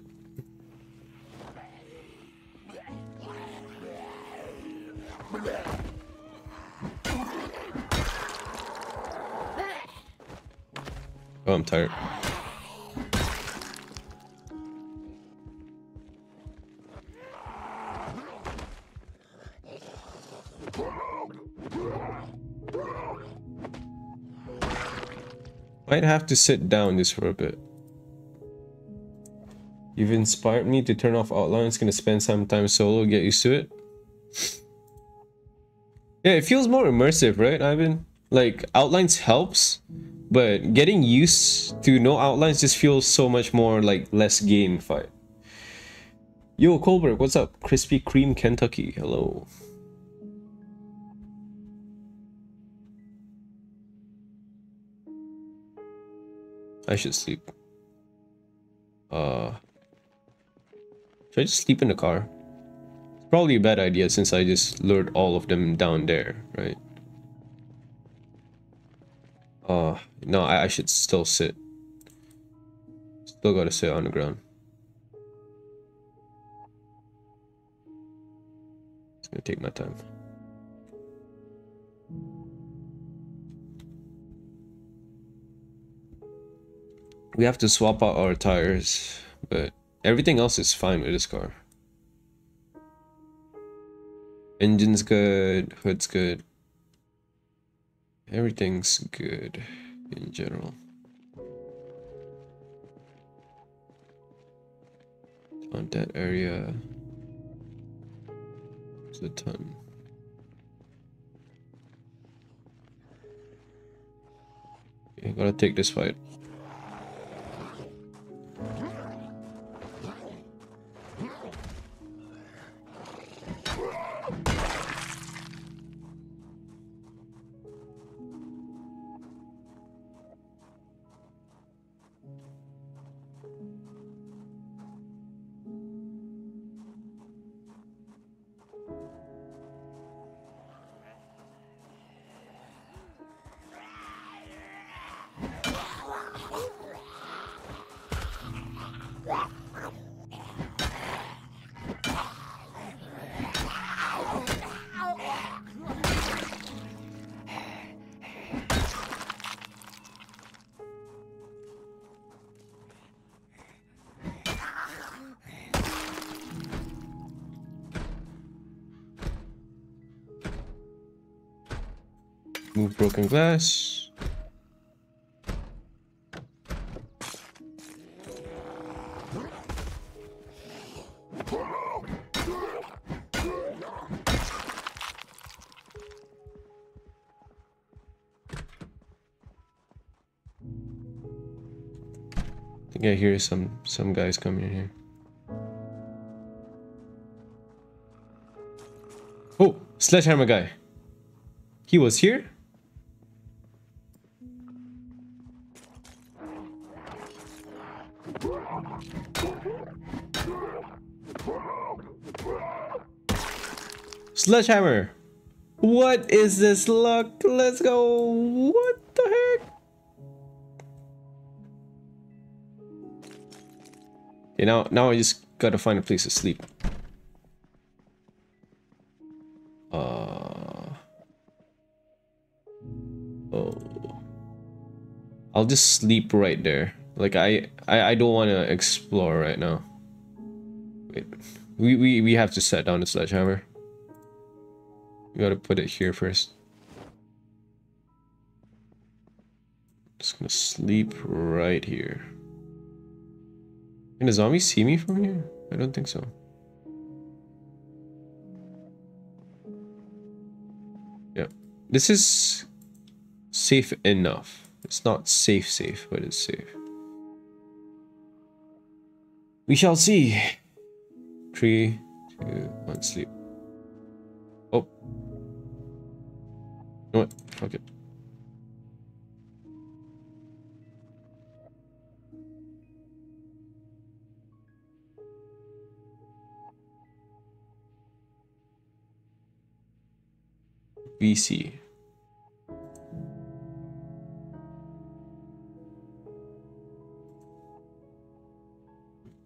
Oh, I'm tired. Might have to sit down just for a bit. You've inspired me to turn off outlines. Gonna spend some time solo, get used to it. yeah, it feels more immersive, right, Ivan? Like, outlines helps, but getting used to no outlines just feels so much more like less gamified. Yo, Colbert, what's up? Krispy Kreme, Kentucky. Hello. I should sleep. Uh... Should I just sleep in the car? It's probably a bad idea since I just lured all of them down there, right? Uh, no, I, I should still sit. Still gotta sit on the ground. It's gonna take my time. We have to swap out our tires, but Everything else is fine with this car. Engine's good, hood's good. Everything's good in general. On that area, there's a ton. Okay, gotta take this fight. Move glass. I think I hear some some guys coming in here. Oh, sledgehammer guy. He was here? Sledgehammer! What is this luck? Let's go! What the heck? Okay, now, now I just gotta find a place to sleep. Uh... Oh... I'll just sleep right there. Like, I, I, I don't want to explore right now. Wait, we, we, we have to set down the sledgehammer. We gotta put it here first. Just gonna sleep right here. Can the zombie see me from here? I don't think so. Yeah. This is safe enough. It's not safe safe, but it's safe. We shall see. Three, two, one, sleep. Oh. Know what? Fuck it.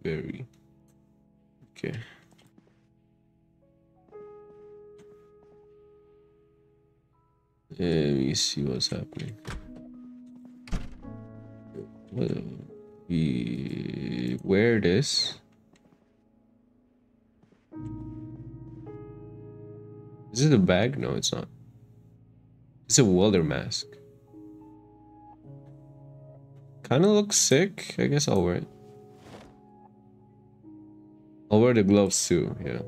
Very. Okay. Let me see what's happening. We wear this? Is it a bag? No, it's not. It's a welder mask. Kinda looks sick. I guess I'll wear it. I'll wear the gloves too, yeah.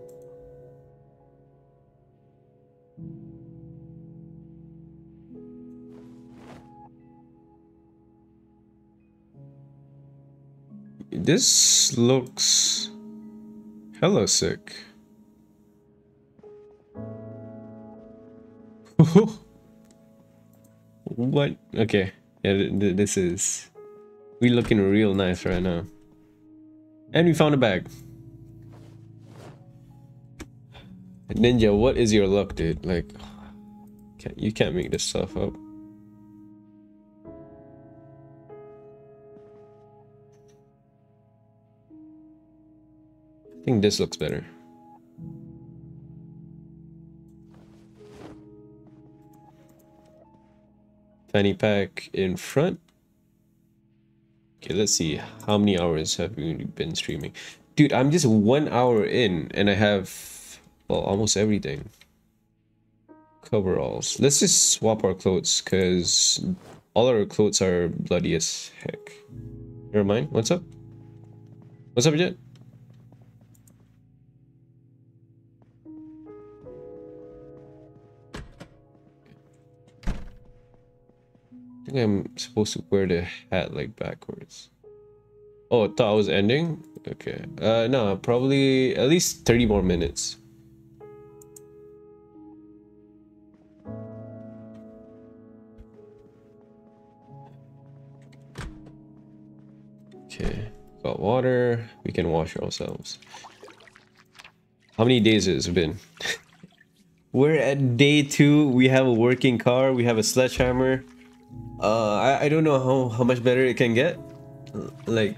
This looks hella sick. [laughs] what? Okay. Yeah, this is... We looking real nice right now. And we found a bag. Ninja, what is your luck, dude? Like, can't, you can't make this stuff up. I think this looks better. Fanny pack in front. Okay, let's see. How many hours have we been streaming? Dude, I'm just one hour in and I have, well, almost everything. Coveralls. Let's just swap our clothes because all our clothes are bloody as heck. Never mind. What's up? What's up, Jet? I'm supposed to wear the hat like backwards. Oh, thought I was ending? Okay. Uh, no, probably at least 30 more minutes. Okay, got water. We can wash ourselves. How many days has it been? [laughs] We're at day two. We have a working car. We have a sledgehammer. Uh, I, I don't know how, how much better it can get. Like,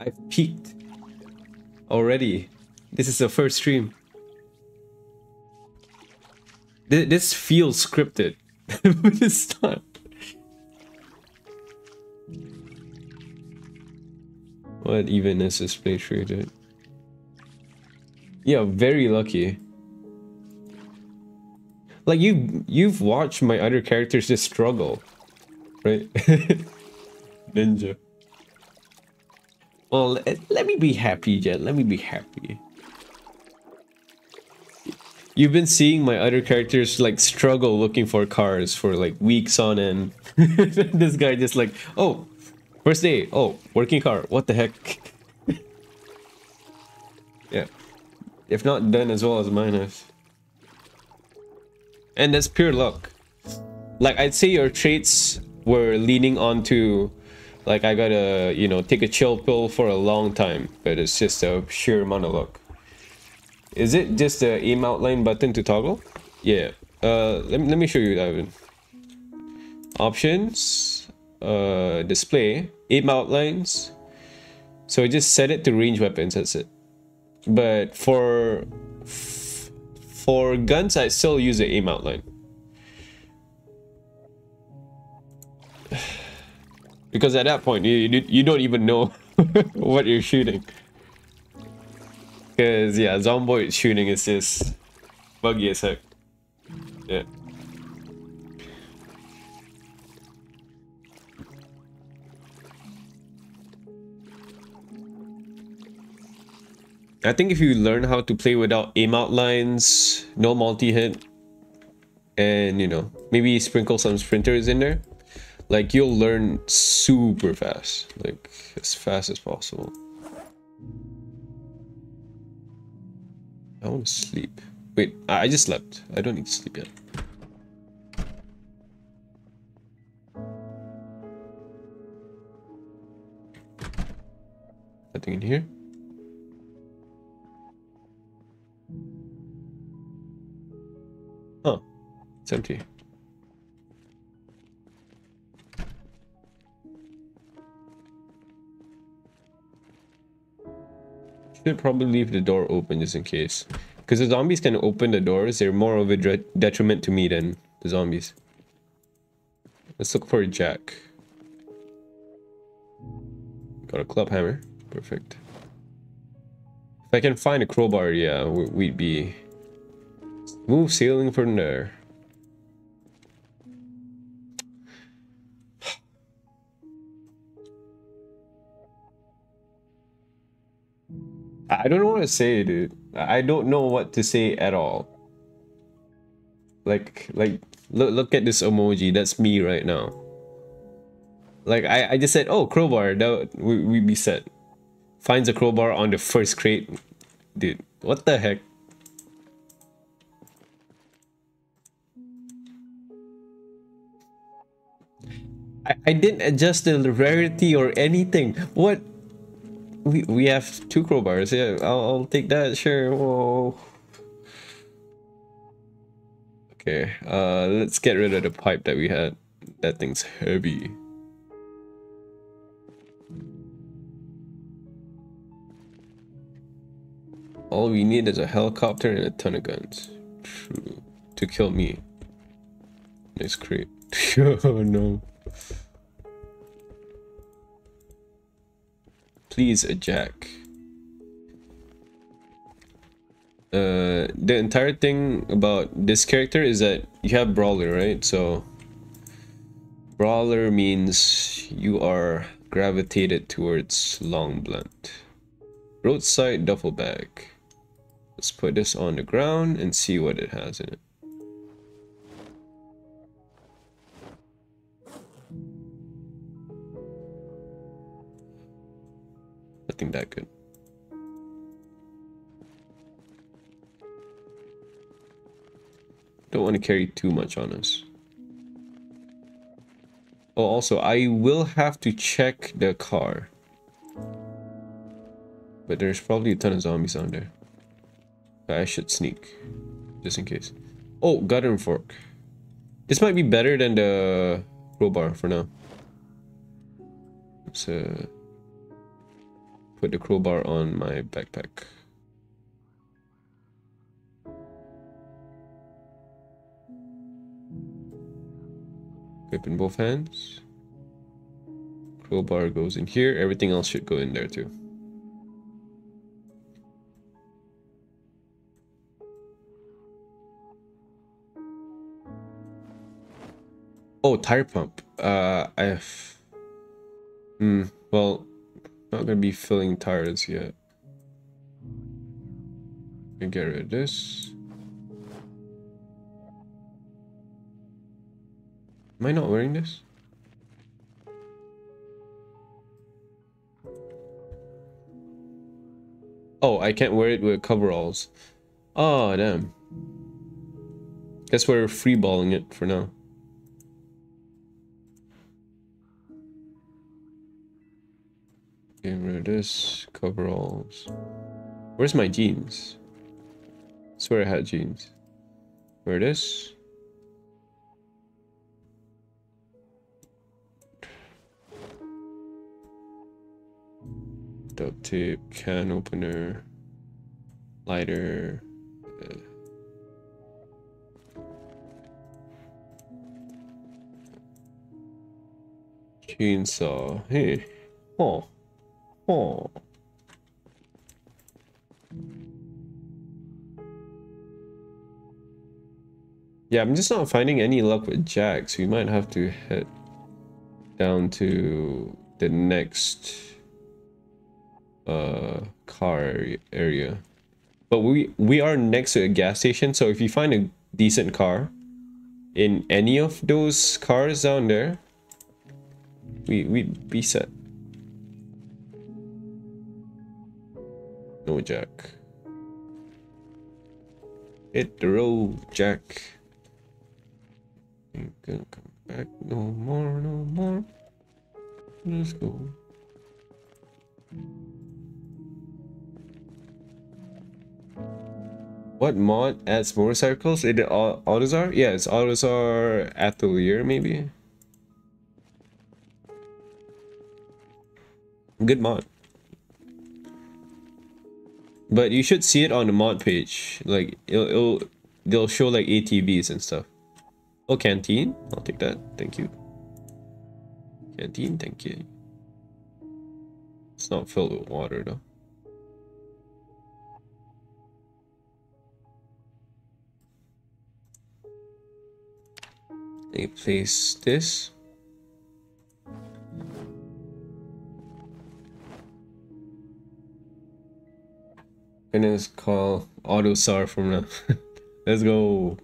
I've peaked already. This is the first stream. Th this feels scripted, [laughs] it's not. What even is this playthrough, dude? Yeah, very lucky. Like you, you've watched my other characters just struggle, right? [laughs] Ninja. Well, let, let me be happy, Jet. Let me be happy. You've been seeing my other characters like struggle looking for cars for like weeks on end. [laughs] this guy just like, oh, first day, oh, working car, what the heck? [laughs] yeah. If not done as well as mine has. And that's pure luck. Like I'd say your traits were leaning onto like I gotta, you know, take a chill pill for a long time, but it's just a sheer amount of luck. Is it just the aim outline button to toggle? Yeah. Uh, let, me, let me show you that. Options, uh, display, aim outlines. So I just set it to range weapons, that's it. But for for guns, I still use the aim outline. [sighs] Because at that point, you, you, don't even know [laughs] what you're shooting. Because, yeah, Zomboid shooting is just buggy as heck. Yeah. I think if you learn how to play without aim outlines, no multi-hit, and, you know, maybe sprinkle some sprinters in there, like you'll learn super fast like as fast as possible. I want to sleep. Wait i just slept. I don't need to sleep yet. Nothing in here huh it's empty Should probably leave the door open just in case. Because the zombies can open the doors. They're more of a detriment to me than the zombies. Let's look for a jack. Got a club hammer. Perfect. If I can find a crowbar, yeah, we'd be smooth sailing from there. I don't know what to say, dude. I don't know what to say at all. Like, like, look, look at this emoji. That's me right now. Like, I, I just said, oh, crowbar. That we we be set. Finds a crowbar on the first crate, dude. What the heck? I, I didn't adjust the rarity or anything. What? we we have two crowbars. Yeah, I'll, I'll take that. Sure. Whoa. Okay. Uh, let's get rid of the pipe that we had. That thing's heavy. All we need is a helicopter and a ton of guns. True. To kill me. Nice crate. [laughs] oh no. Please, jack. Uh, the entire thing about this character is that you have brawler, right? So brawler means you are gravitated towards long blunt. Roadside duffel bag. Let's put this on the ground and see what it has in it. Nothing that good. Don't want to carry too much on us. Oh, also, I will have to check the car. But there's probably a ton of zombies on there. I should sneak. Just in case. Oh, garden fork. This might be better than the crowbar for now. Let's uh, put the crowbar on my backpack. Grip in both hands. Crowbar goes in here. Everything else should go in there too. Oh, tire pump. Uh, I've... Hmm, well, not gonna be filling tires yet. And get rid of this. Am I not wearing this? Oh, I can't wear it with coveralls. Oh, damn. Guess we're freeballing it for now. Get rid of this. Coveralls. Where's my jeans? I swear I had jeans. Where it is? Duct tape, can opener, lighter. Uh, chainsaw. Hey. Oh. Oh. Yeah, I'm just not finding any luck with Jack, so we might have to head down to the next uh car area. But we we are next to a gas station, so if you find a decent car in any of those cars down there, we we'd be set. No Jack. Hit the road, Jack. Ain't gonna come back no more, no more. Let's go. What mod adds motorcycles? It uh, Autotsar? Yeah, it's Autotsar Atelier, maybe. Good mod. But you should see it on the mod page. Like it'll, it'll they'll show like ATVs and stuff. Oh, canteen. I'll take that. Thank you. Canteen. Thank you. It's not filled with water though. They place this. And it's called Auto Autotsar from now. [laughs] Let's go.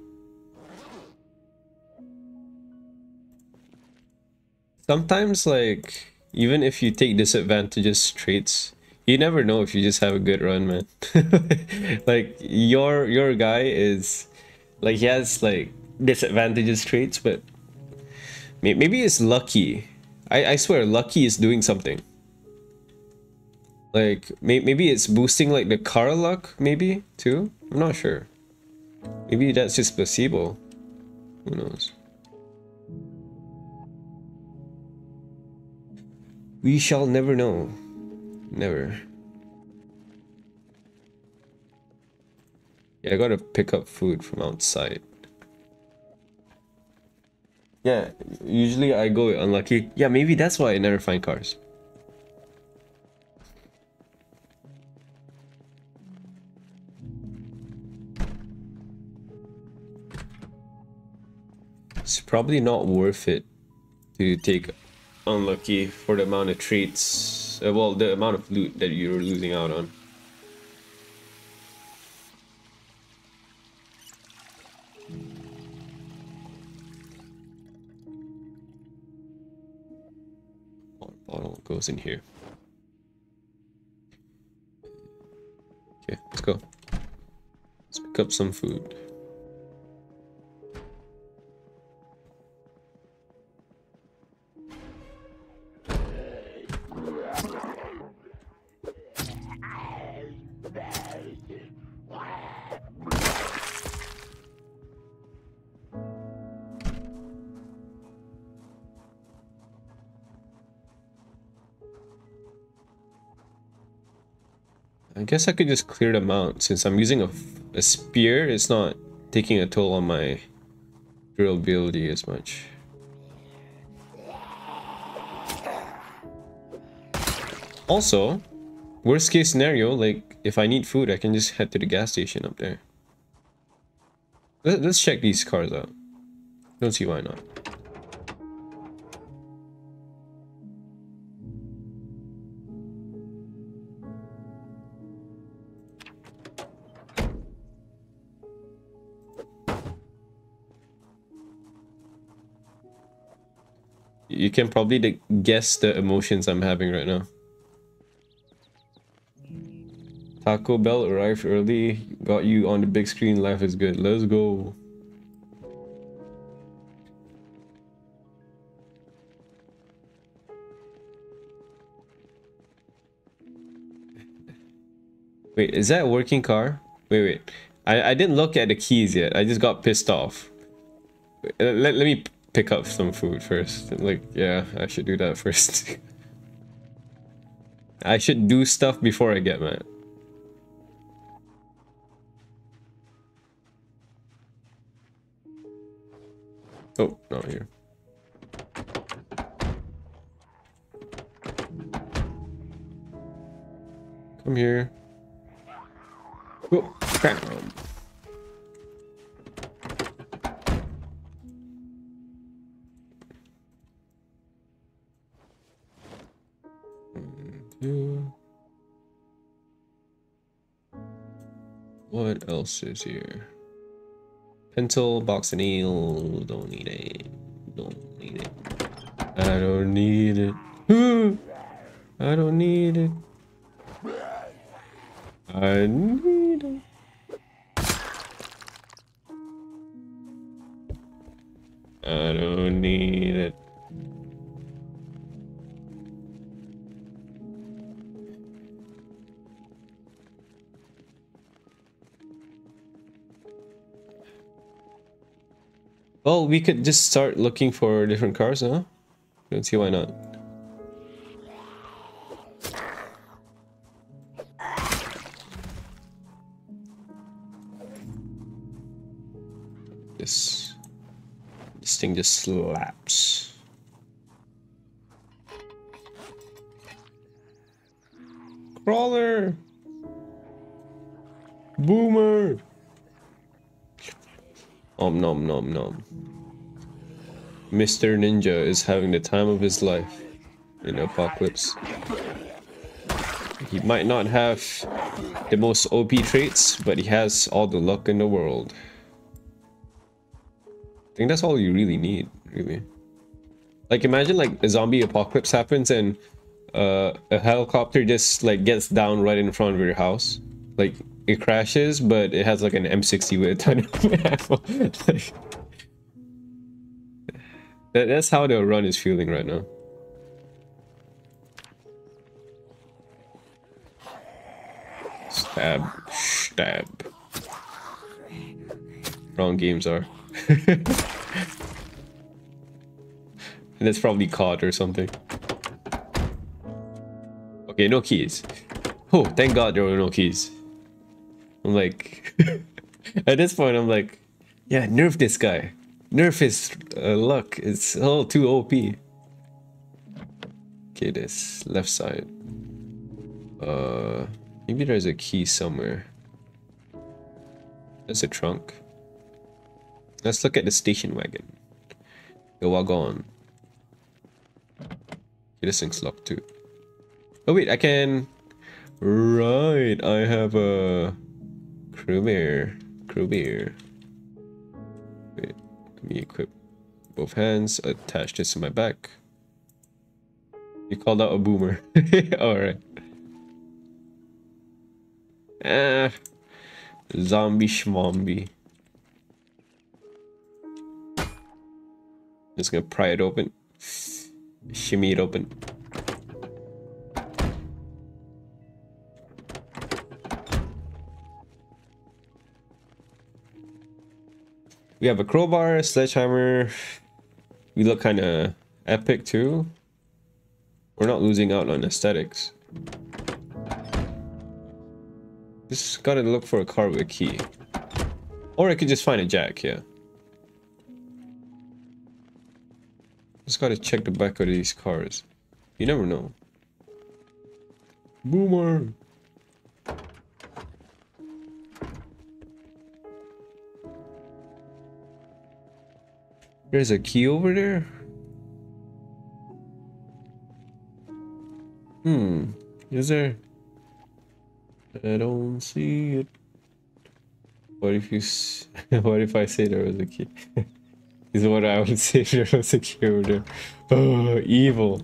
Sometimes, like, even if you take disadvantages traits, you never know if you just have a good run, man. [laughs] like, your your guy is, like, he has, like, disadvantages traits, but maybe it's lucky. I, I swear, lucky is doing something. Like, may, maybe it's boosting like the car luck, maybe, too? I'm not sure. Maybe that's just placebo. Who knows? We shall never know. Never. Yeah, I gotta pick up food from outside. Yeah, usually I go unlucky. Yeah, maybe that's why I never find cars. It's probably not worth it to take unlucky for the amount of treats, uh, well, the amount of loot that you're losing out on. bottle goes in here. Okay, let's go. Let's pick up some food. I guess I could just clear them out since I'm using a, a spear. It's not taking a toll on my durability as much. Also, worst case scenario, like if I need food, I can just head to the gas station up there. Let's check these cars out. Don't see why not. you can probably guess the emotions I'm having right now. Taco Bell arrived early, got you on the big screen, life is good. Let's go. [laughs] Wait, is that a working car? Wait, wait. I, I didn't look at the keys yet. I just got pissed off. Let, let me pick up some food first. Like, yeah, I should do that [laughs] first. I should do stuff before I get mad. Oh, not here. Come here. Oh, bam. Two. What else is here? Pencil, box and eel. Don't need it. Don't need it. I don't need it. [gasps] I don't need it. I need it. I don't need it. Well, we could just start looking for different cars, huh? Don't see why not. This, this thing just slaps. Om nom nom nom. Mr. Ninja is having the time of his life in Apocalypse. He might not have the most OP traits, but he has all the luck in the world. I think that's all you really need, really. Like imagine like a zombie apocalypse happens and uh, a helicopter just like gets down right in front of your house. It crashes, but it has like an M60 with a ton of [laughs] that, that's how the run is feeling right now. Stab, stab. Wrong games are. [laughs] and that's probably caught or something. Okay, no keys. Oh, thank god there were no keys. I'm like, [laughs] at this point, I'm like, yeah, nerf this guy. Nerf his uh, luck. It's all too OP. Okay, this left side. Uh, maybe there's a key somewhere. There's a trunk. Let's look at the station wagon. The wagon. Okay, this thing's locked too. Oh wait, I can... Right, I have a... Crowbar. Crew beer. Wait, let me equip both hands. Attach this to my back. You called out a boomer. [laughs] Alright. Ah. Zombie schmombie. Just gonna pry it open. Shimmy it open. We have a crowbar, sledgehammer. We look kind of epic too. We're not losing out on aesthetics. Just gotta look for a car with a key. Or I could just find a jack, here. Just gotta check the back of these cars. You never know. Boomer! There's a key over there? Hmm. Is there? I don't see it. What if you... [laughs] what if I say there was a key? [laughs] is what I would [laughs] say if there was a key over there. [gasps] Oh, evil.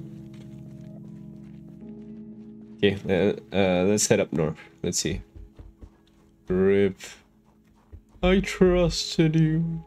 Okay, uh, uh, let's head up north. Let's see. Rip. I trusted you.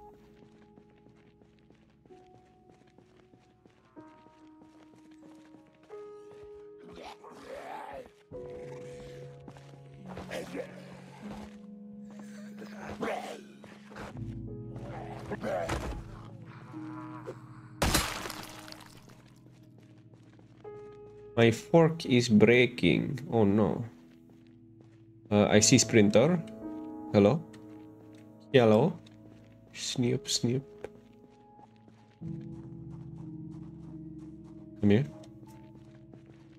My fork is breaking. Oh no. Uh, I see Sprinter. Hello? Hello? Snoop, snoop. Come here.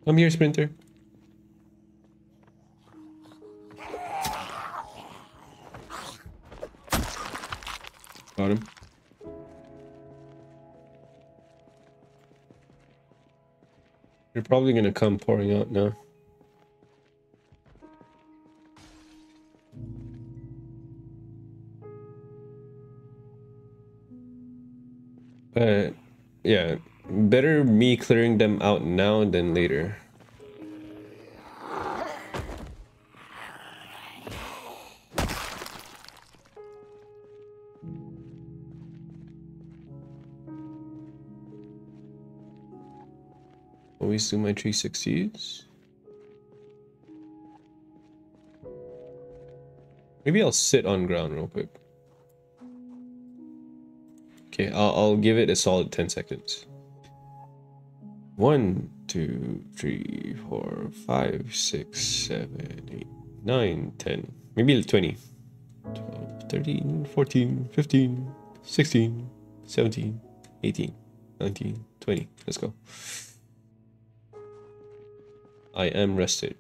Come here, Sprinter. Got him. You're probably gonna come pouring out now. But yeah, better me clearing them out now than later. Always do my 360s. Maybe I'll sit on ground real quick. Okay, I'll, I'll give it a solid 10 seconds. One, two, three, four, five, six, seven, eight, nine, ten. Maybe 20. 12, 13, 14, 15, 16, 17, 18, 19, 20. Let's go. I am rested.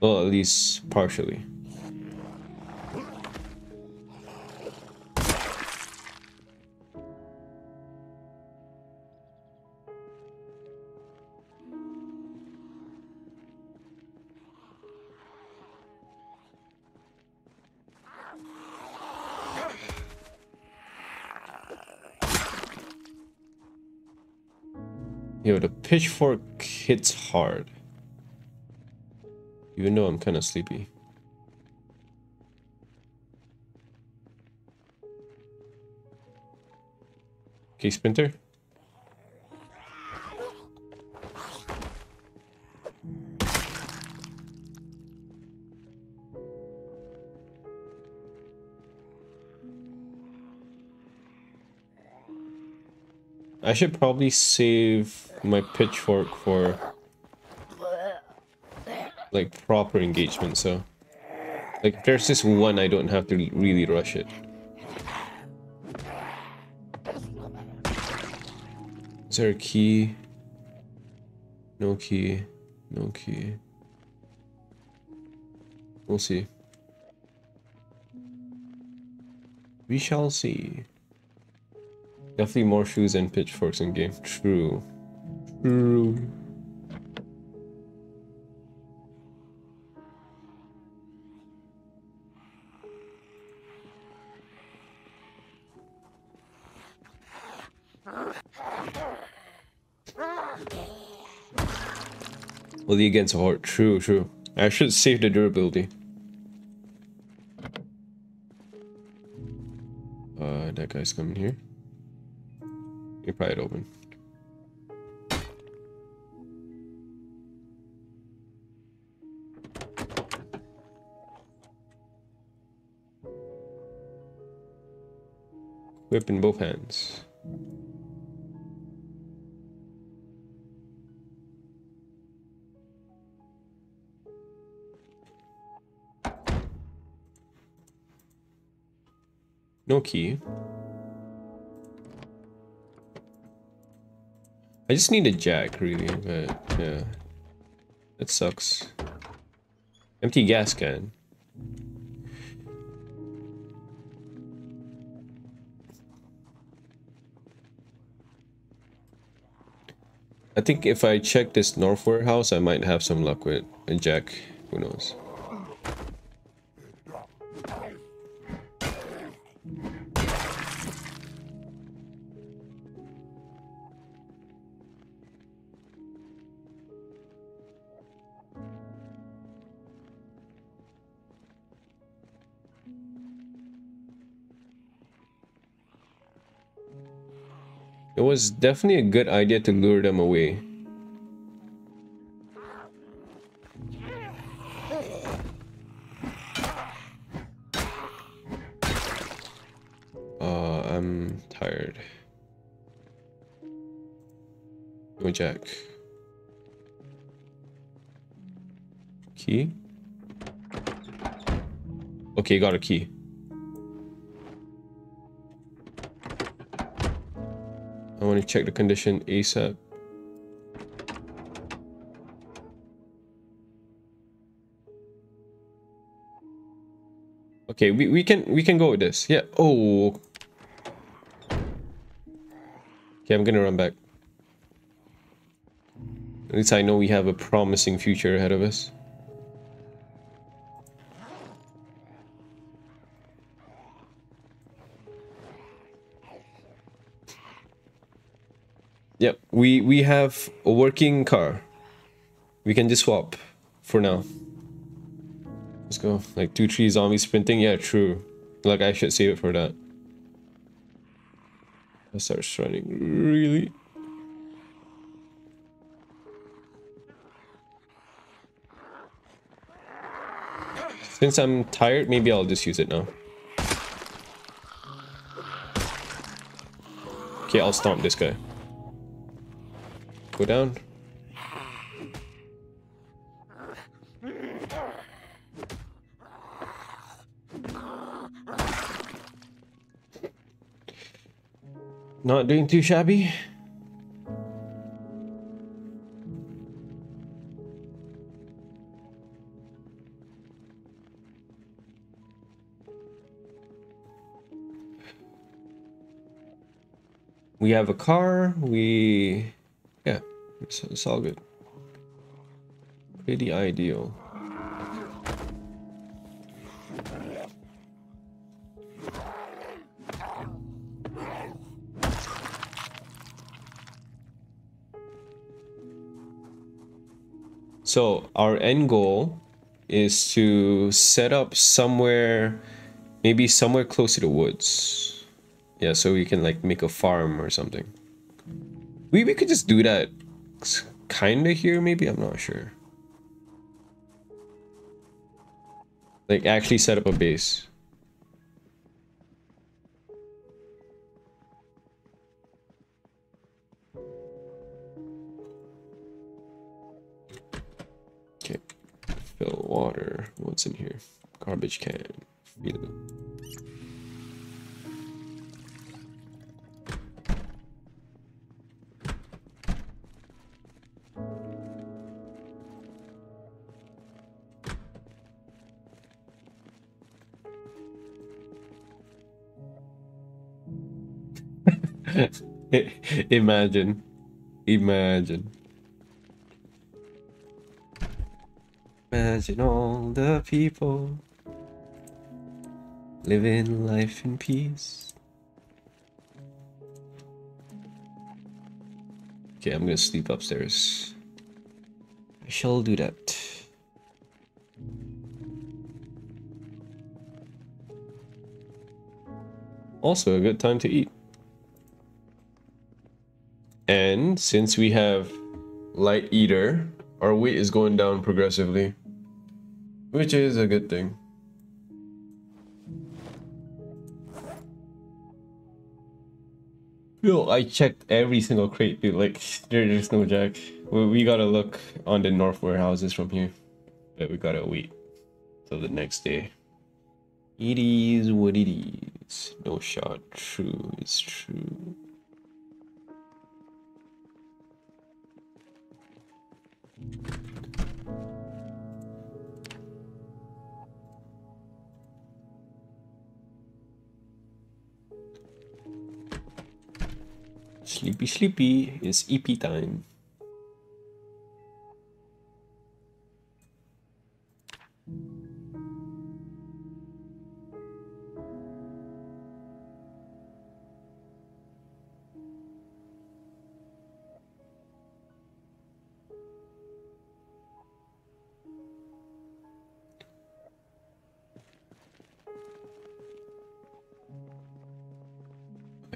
Well, at least partially. Pitchfork hits hard. Even though I'm kind of sleepy. Okay, Sprinter. I should probably save my pitchfork for like proper engagement so like if there's this one I don't have to really rush it. Is there a key? No key. No key. We'll see. We shall see. Definitely more shoes and pitchforks in game. True. Well, the against a horde. True, true. I should save the durability. Uh, that guy's coming here. You pry it open. Whip in both hands. No key. I just need a jack, really, but yeah. It sucks. Empty gas can. I think if I check this north warehouse, I might have some luck with a jack. Who knows? Was definitely a good idea to lure them away. Uh, I'm tired. No jack. Key? Okay, got a key. I want to check the condition ASAP. Okay, we, we can we can go with this. Yeah. Oh. Okay, I'm gonna run back. At least I know we have a promising future ahead of us. We we have a working car. We can just swap for now. Let's go. Like two, three zombies sprinting. Yeah, true. Like I should save it for that. I start running. Really? Since I'm tired, maybe I'll just use it now. Okay, I'll stomp this guy. Go down. Not doing too shabby. We have a car, we... Yeah, it's, it's all good. Pretty ideal. So our end goal is to set up somewhere, maybe somewhere close to the woods. Yeah, so we can like make a farm or something. We, we could just do that kind of here, maybe? I'm not sure. Like actually set up a base. Okay. Fill water. What's in here? Garbage can. [laughs] Imagine. Imagine. Imagine all the people living life in peace. Okay, I'm gonna sleep upstairs. I shall do that. Also, a good time to eat. Since we have light eater, our weight is going down progressively. Which is a good thing. Yo, I checked every single crate, dude. Like, there's no jack. We, we gotta look on the north warehouses from here. But we gotta wait till the next day. It is what it is. No shot. True, it's true. Sleepy sleepy, it's EP time.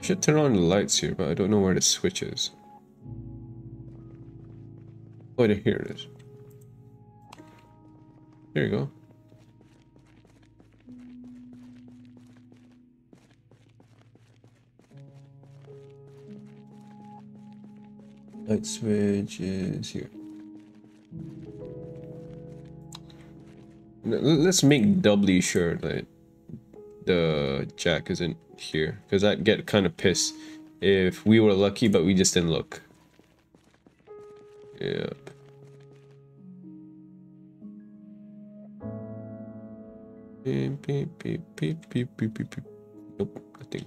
should turn on the lights here, but I don't know where the switch is. Oh, here it is. Here you go. Light switch is here. Let's make doubly sure that the jack isn't here because I'd get kind of pissed if we were lucky but we just didn't look. Yep. Beep, beep, beep, beep, beep, beep, beep, beep. Nope, nothing.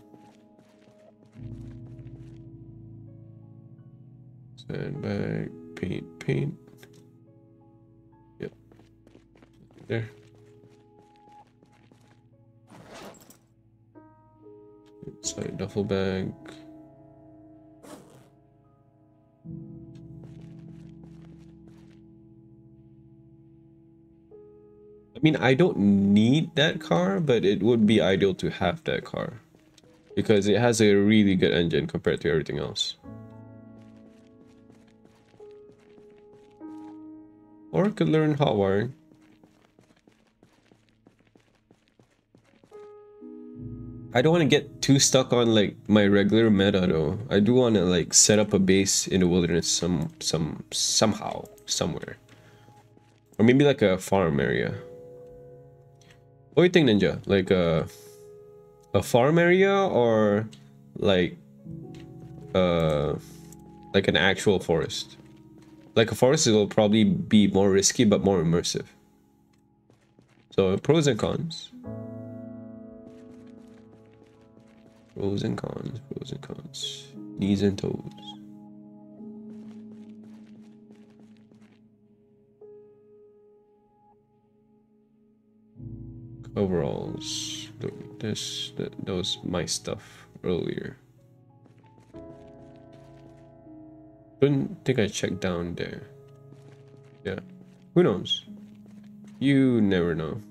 Sandbag, paint, paint. Yep. There. Duffel bag. I mean, I don't need that car, but it would be ideal to have that car. Because it has a really good engine compared to everything else. Or I could learn hot wiring. I don't want to get too stuck on like my regular meta though. I do want to like set up a base in the wilderness some some somehow somewhere. Or maybe like a farm area. What do you think, Ninja? Like a a farm area or like uh like an actual forest? Like a forest will probably be more risky but more immersive. So pros and cons. Pros and cons, pros and cons. Knees and toes. overalls. This that, that was my stuff earlier. Couldn't think I checked down there. Yeah. Who knows? You never know.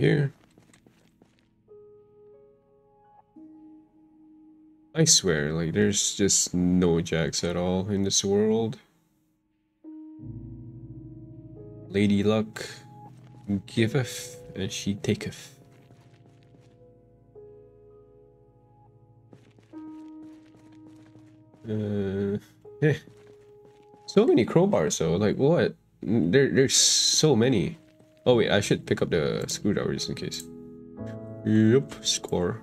Here. I swear, like, there's just no jacks at all in this world. Lady Luck giveth and she taketh. Uh, [laughs] eh. So many crowbars though, like what? There, there's so many. Oh wait, I should pick up the screwdriver just in case. Yep, score.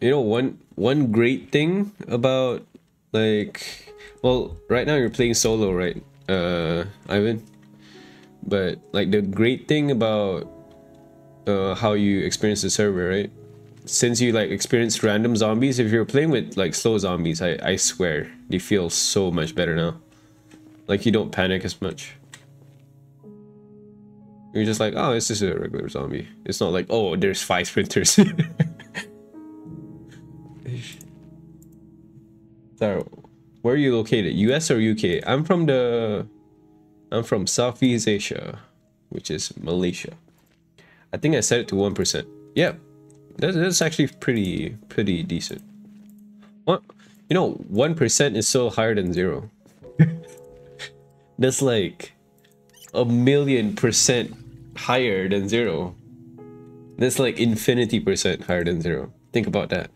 You know, one one great thing about like well, right now you're playing solo, right? Uh Ivan. But like the great thing about uh how you experience the server, right? Since you like experienced random zombies, if you're playing with like slow zombies, I, I swear they feel so much better now. Like you don't panic as much. You're just like, oh, it's just a regular zombie. It's not like, oh, there's five sprinters. [laughs] so, where are you located? US or UK? I'm from the... I'm from Southeast Asia, which is Malaysia. I think I set it to 1%. Yep, that's actually pretty pretty decent. What you know, one percent is still higher than zero. [laughs] that's like a million percent higher than zero. That's like infinity percent higher than zero. Think about that.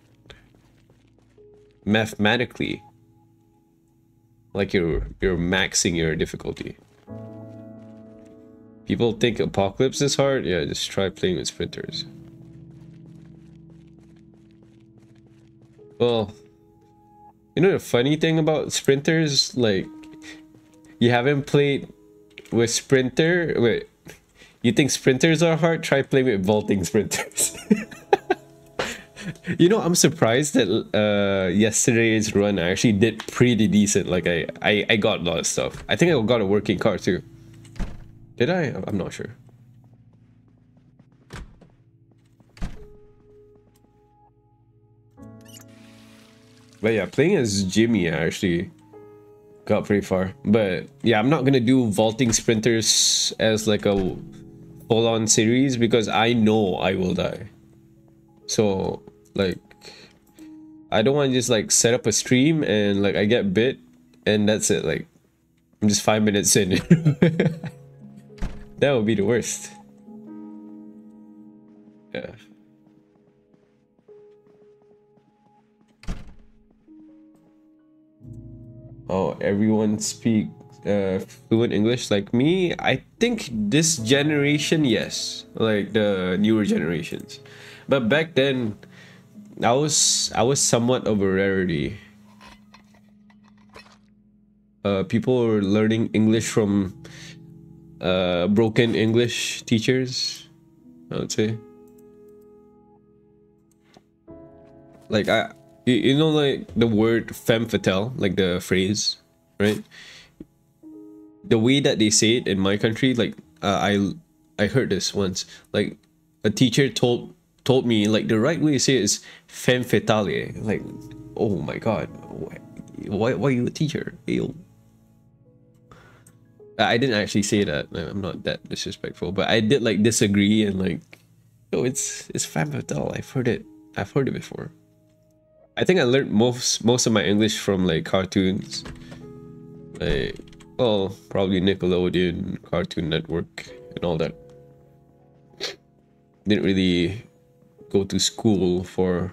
Mathematically, like you're you're maxing your difficulty. People think apocalypse is hard. Yeah, just try playing with sprinters. Well, you know the funny thing about sprinters, like you haven't played with sprinter. Wait, you think sprinters are hard? Try playing with vaulting sprinters. [laughs] you know, I'm surprised that uh, yesterday's run I actually did pretty decent. Like I, I, I got a lot of stuff. I think I got a working car too. Did I? I'm not sure. But yeah, playing as Jimmy, I actually got pretty far. But yeah, I'm not gonna do vaulting sprinters as like a full on series because I know I will die. So like I don't want to just like set up a stream and like I get bit and that's it. Like I'm just five minutes in. [laughs] that would be the worst. Yeah. Oh, everyone speak uh, fluent English like me? I think this generation, yes, like the newer generations. But back then, I was I was somewhat of a rarity. Uh, people were learning English from uh, broken English teachers. I would say. Like I, you know, like the word femme fatale, like the phrase, right? The way that they say it in my country, like uh, I, I heard this once. Like a teacher told told me like the right way to say it is femme fatale. Like, oh my god, why why are you a teacher? Ew. I didn't actually say that. I'm not that disrespectful, but I did like disagree and like, oh, it's it's femme fatale. I've heard it. I've heard it before. I think I learned most most of my English from like cartoons, like well, probably Nickelodeon, Cartoon Network, and all that. Didn't really go to school for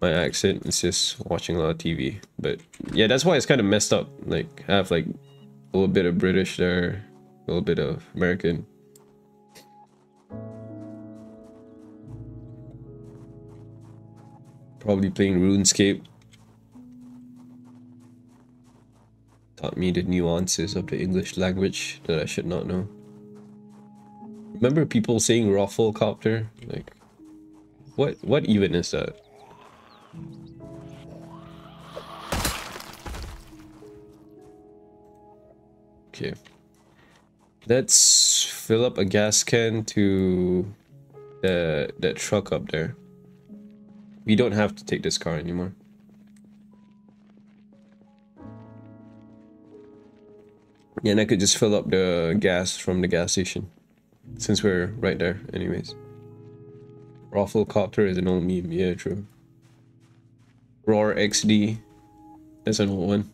my accent. It's just watching a lot of TV. But yeah, that's why it's kind of messed up. Like I have like a little bit of British there, a little bit of American. Probably playing RuneScape. Taught me the nuances of the English language that I should not know. Remember people saying ROFLcopter? Like, what, what even is that? Okay. Let's fill up a gas can to the that truck up there. We don't have to take this car anymore. Yeah, and I could just fill up the gas from the gas station. Since we're right there, anyways. ROFLcopter is an old meme, yeah, true. Rawr XD. That's an old one.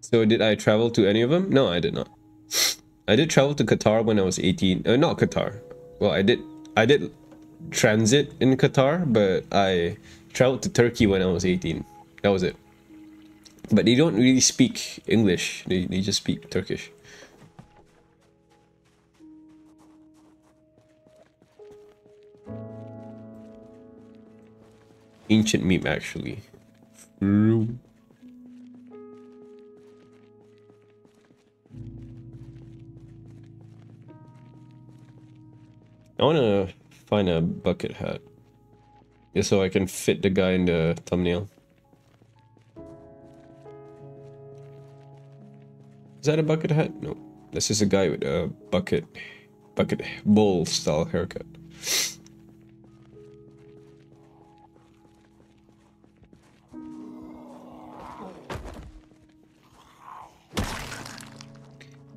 So did I travel to any of them? No, I did not. [laughs] I did travel to Qatar when I was 18. Uh, not Qatar. Well, I did I did transit in Qatar, but I traveled to Turkey when I was 18. That was it. But they don't really speak English. They, they just speak Turkish. Ancient meme, actually. I want to find a bucket hat. So I can fit the guy in the thumbnail. Is that a bucket hat? No. This is a guy with a bucket, bucket bowl style haircut.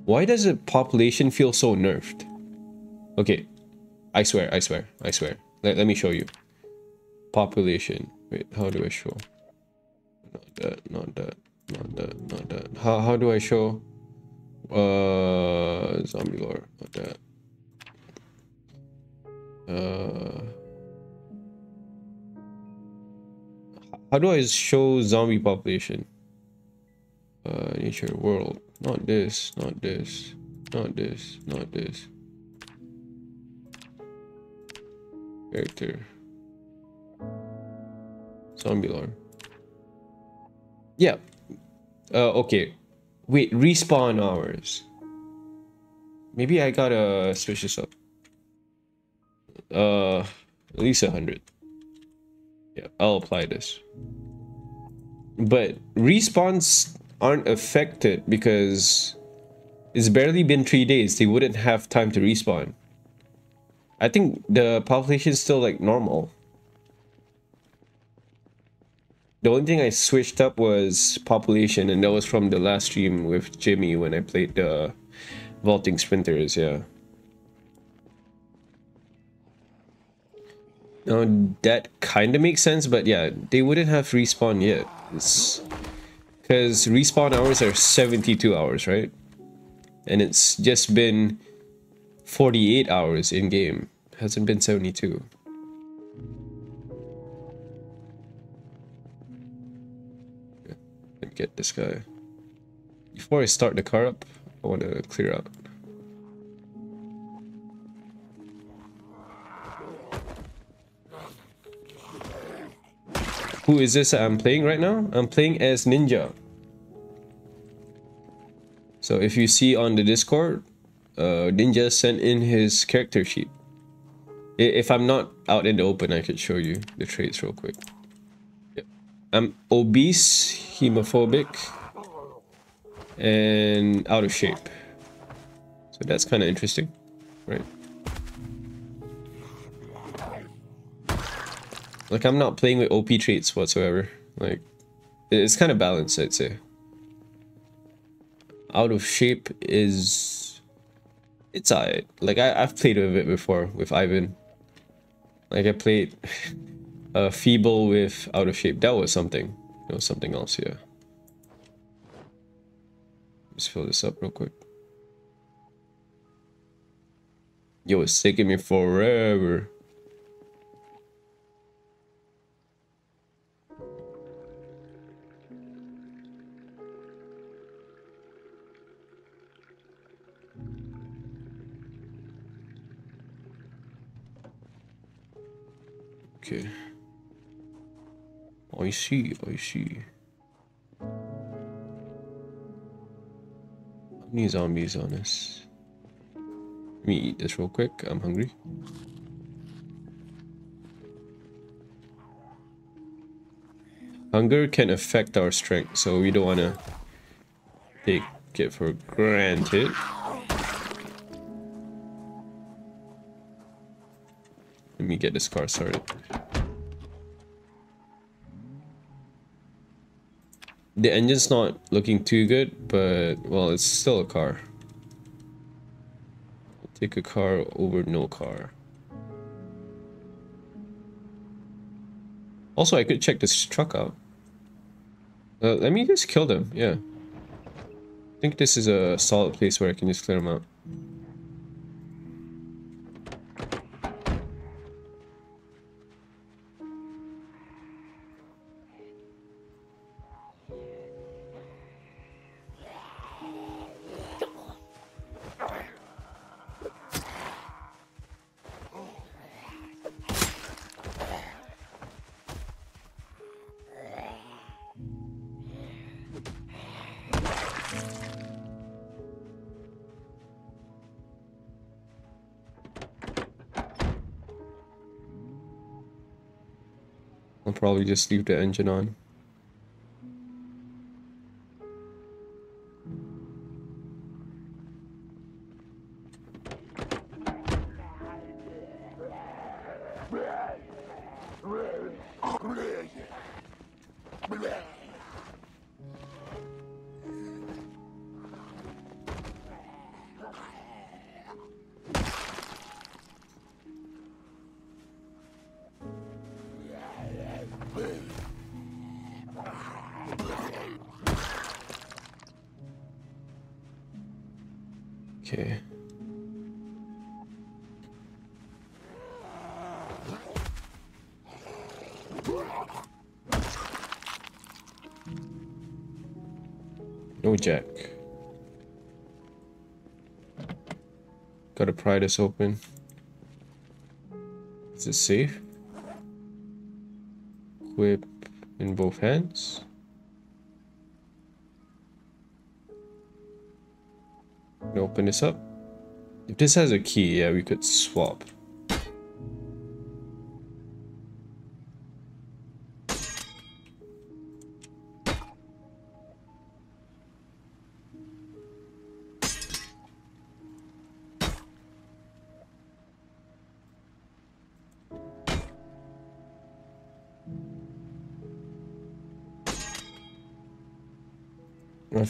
Why does the population feel so nerfed? Okay, I swear, I swear, I swear. Let, let me show you. Population. Wait, how do I show? Not that, not that, not that, not that. How, how do I show? Uh, zombie lore, not that. Uh, how do I show zombie population? Uh, nature, world. Not this, not this, not this, not this. Character. Zombie lore. Yeah. Uh, okay. Wait, respawn hours. Maybe I gotta switch this up. Uh, at least a hundred. Yeah, I'll apply this. But respawns aren't affected because it's barely been three days. They wouldn't have time to respawn. I think the population is still like normal. The only thing I switched up was population, and that was from the last stream with Jimmy when I played the vaulting sprinters, yeah. Now that kind of makes sense, but yeah, they wouldn't have respawn yet. Because respawn hours are 72 hours, right? And it's just been 48 hours in-game. Hasn't been 72. Let me get this guy. Before I start the car up, I want to clear out. Who is this I'm playing right now? I'm playing as Ninja. So if you see on the Discord, uh, Ninja sent in his character sheet. If I'm not out in the open, I could show you the traits real quick. Yep. I'm obese, hemophobic, and out of shape. So that's kind of interesting, right? Like, I'm not playing with OP traits whatsoever. Like, it's kind of balanced, I'd say. Out of shape is... It's alright. Like, I, I've played with it before, with Ivan. Like, I played uh, Feeble with Out of Shape. That was something. It was something else, yeah. Let's fill this up real quick. Yo, it's taking me forever. Okay. I see, I see. How many zombies on us? Let me eat this real quick. I'm hungry. Hunger can affect our strength, so we don't want to take it for granted. Let me get this car started. The engine's not looking too good, but well, it's still a car. Take a car over no car. Also, I could check this truck out. Uh, let me just kill them, yeah. I think this is a solid place where I can just clear them out. Probably just leave the engine on. Okay. No jack. Gotta pry this open. Is it safe? Equip in both hands. Open this up. If this has a key, yeah, we could swap.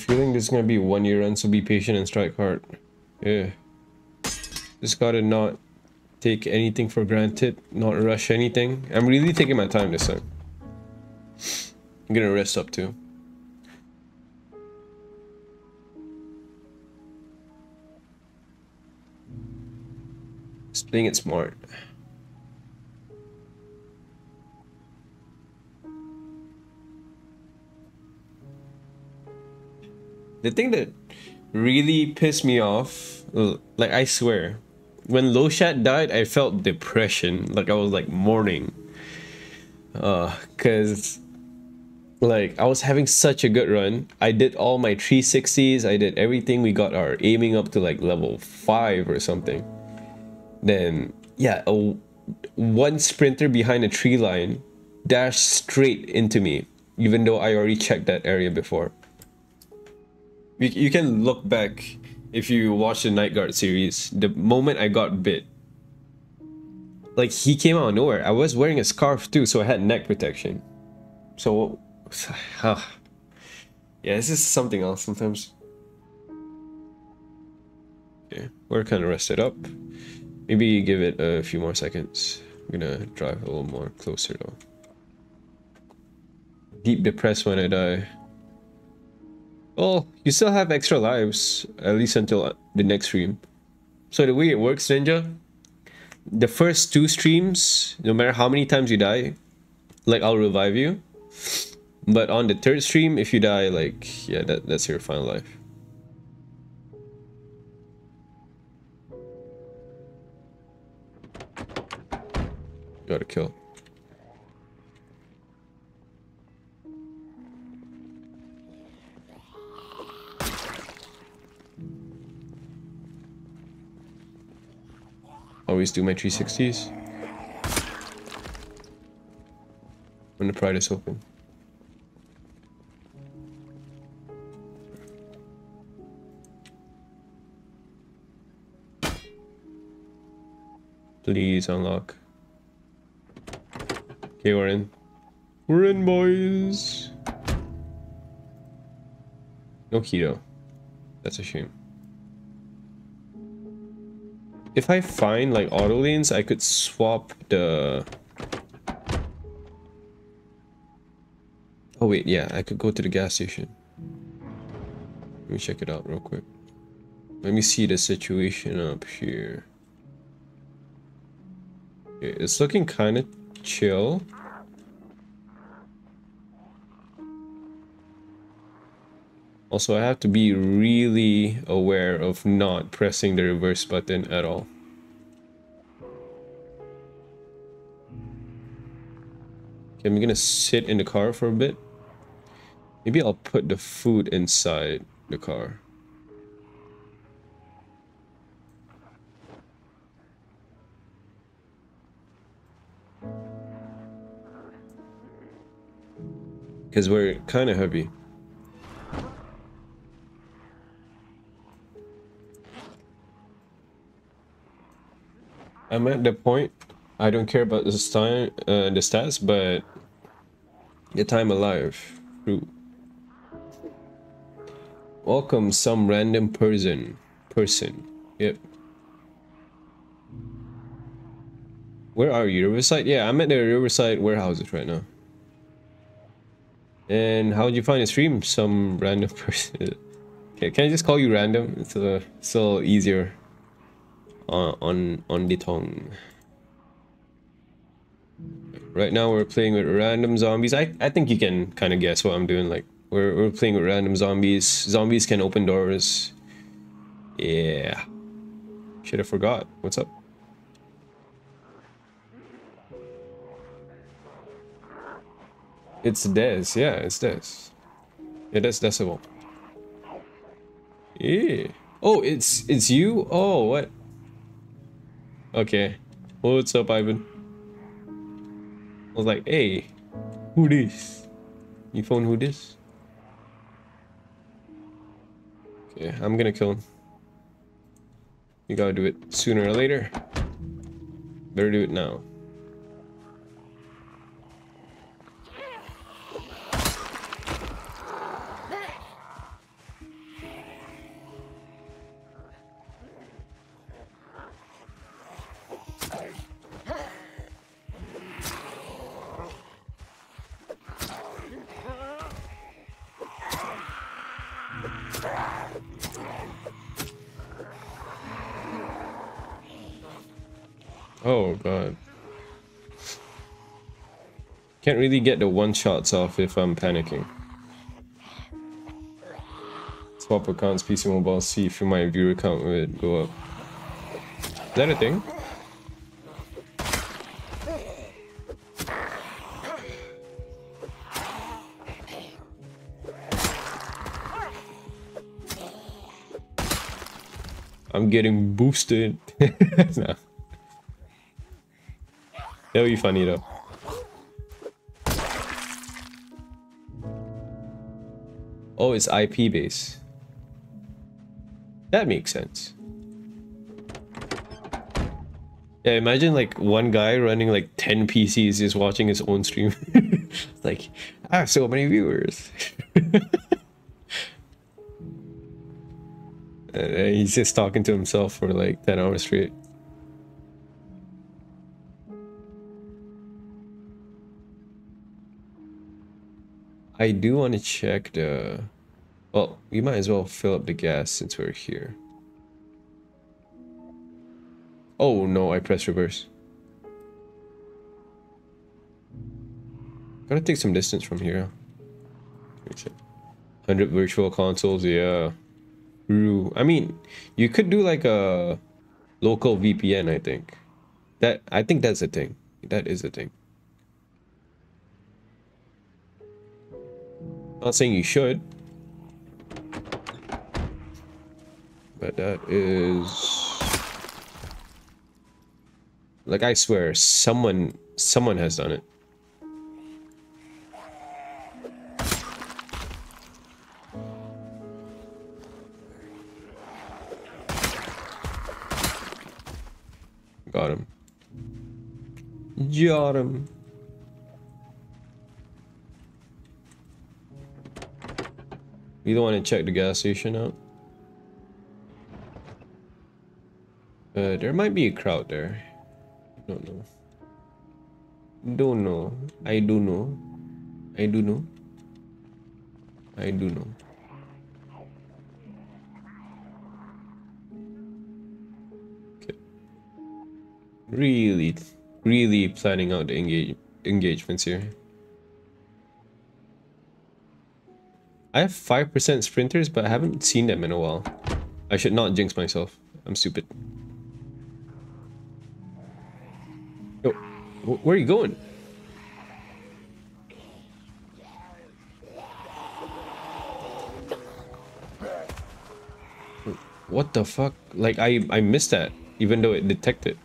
Feeling this is gonna be one year run, so be patient and strike hard. Yeah. Just gotta not take anything for granted, not rush anything. I'm really taking my time this time. I'm gonna rest up too. Just playing it smart. The thing that really pissed me off, like I swear, when Loshat died, I felt depression. Like I was like mourning. Uh, cause like I was having such a good run. I did all my 360s. I did everything. We got our aiming up to like level five or something. Then yeah, a, one sprinter behind a tree line dashed straight into me, even though I already checked that area before. You, can look back if you watch the Night Guard series, the moment I got bit, like he came out of nowhere. I was wearing a scarf too, so I had neck protection. So, uh, [sighs] yeah, this is something else sometimes. Okay, we're kind of rested up. Maybe give it a few more seconds. I'm gonna drive a little more closer though. Deep depressed when I die. Well, you still have extra lives, at least until uh, the next stream. So the way it works, Ninja, the first two streams, no matter how many times you die, like I'll revive you. But on the third stream, if you die, like, yeah, that, that's your final life. Gotta kill. Always do my 360s. When the pride is open. Please unlock. Okay, we're in. We're in, boys. No keto. That's a shame. If I find like auto lanes, I could swap the... Oh wait, yeah, I could go to the gas station. Let me check it out real quick. Let me see the situation up here. Okay, it's looking kind of chill. Also, I have to be really aware of not pressing the reverse button at all. Okay, I'm gonna sit in the car for a bit. Maybe I'll put the food inside the car. Because we're kind of heavy. I'm at the point I don't care about the time, uh, the stats, but the time alive. True. Welcome some random person. Person. Yep. Where are you? Riverside? Yeah, I'm at the Riverside warehouses right now. And how did you find the stream? Some random [laughs] person. okay, can I just call you random? It's a, a little easier on on, on the tongue. Right now we're playing with random zombies. I, I think you can kind of guess what I'm doing. Like we're, we're playing with random zombies. Zombies can open doors. Yeah. Should have forgot. What's up? It's Des. Yeah, it's Des. Yeah, that's Decibel. Yeah. Oh, it's it's you? Oh, what? Okay. What's up, Ivan? I was like, hey, who this? You phone who this? Okay, I'm gonna kill him. You gotta do it sooner or later. Better do it now. Get the one shots off if I'm panicking. Swap accounts, PC Mobile, see if my viewer count would go up. Is that a thing? I'm getting boosted. [laughs] That'll be funny though. It's IP base. That makes sense. Yeah, imagine like one guy running like 10 PCs just watching his own stream. [laughs] like, I have so many viewers. [laughs] and uh, he's just talking to himself for like 10 hours straight. I do want to check the... Well, we might as well fill up the gas since we're here. Oh no, I pressed reverse. Gotta take some distance from here. 100 virtual consoles, yeah. I mean, you could do like a local VPN, I think. That I think that's a thing. That is a thing. Not saying you should. But that is... Like, I swear, someone, someone has done it. Got him. Got him. You don't want to check the gas station out? Uh, there might be a crowd there. Don't know. Don't know. I do know. I do know. I do know. Okay. Really, really planning out the engage engagements here. I have 5% sprinters, but I haven't seen them in a while. I should not jinx myself. I'm stupid. Where are you going? What the fuck? Like, I, I missed that, even though it detected.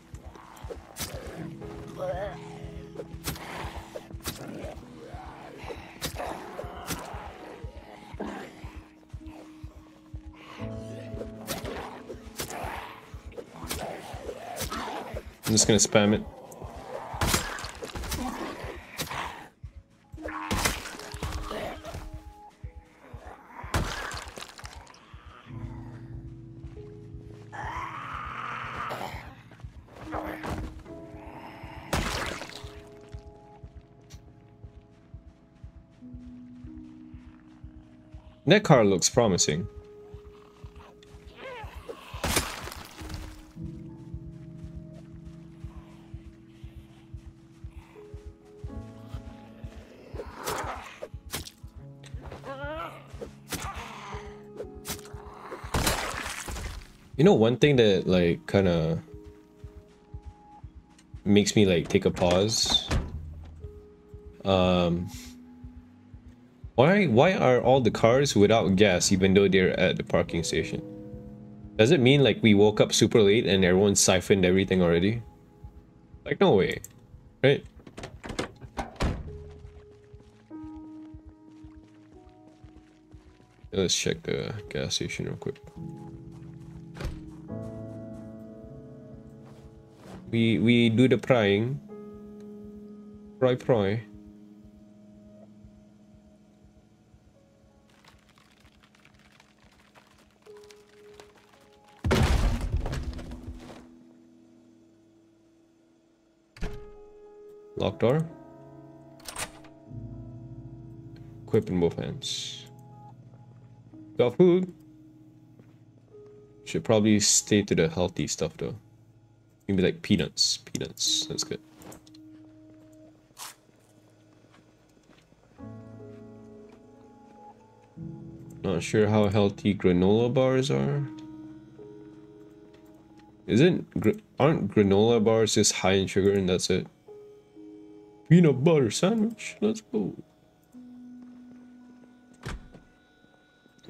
I'm just gonna spam it. That car looks promising. You know one thing that like kind of makes me like take a pause um why why are all the cars without gas even though they're at the parking station does it mean like we woke up super late and everyone siphoned everything already like no way right let's check the gas station real quick We we do the prying. Pry pry. Lock door. Equip in both hands. Got food. Should probably stay to the healthy stuff though. Maybe like peanuts. Peanuts. That's good. Not sure how healthy granola bars are. Isn't aren't granola bars just high in sugar and that's it? Peanut butter sandwich. Let's go.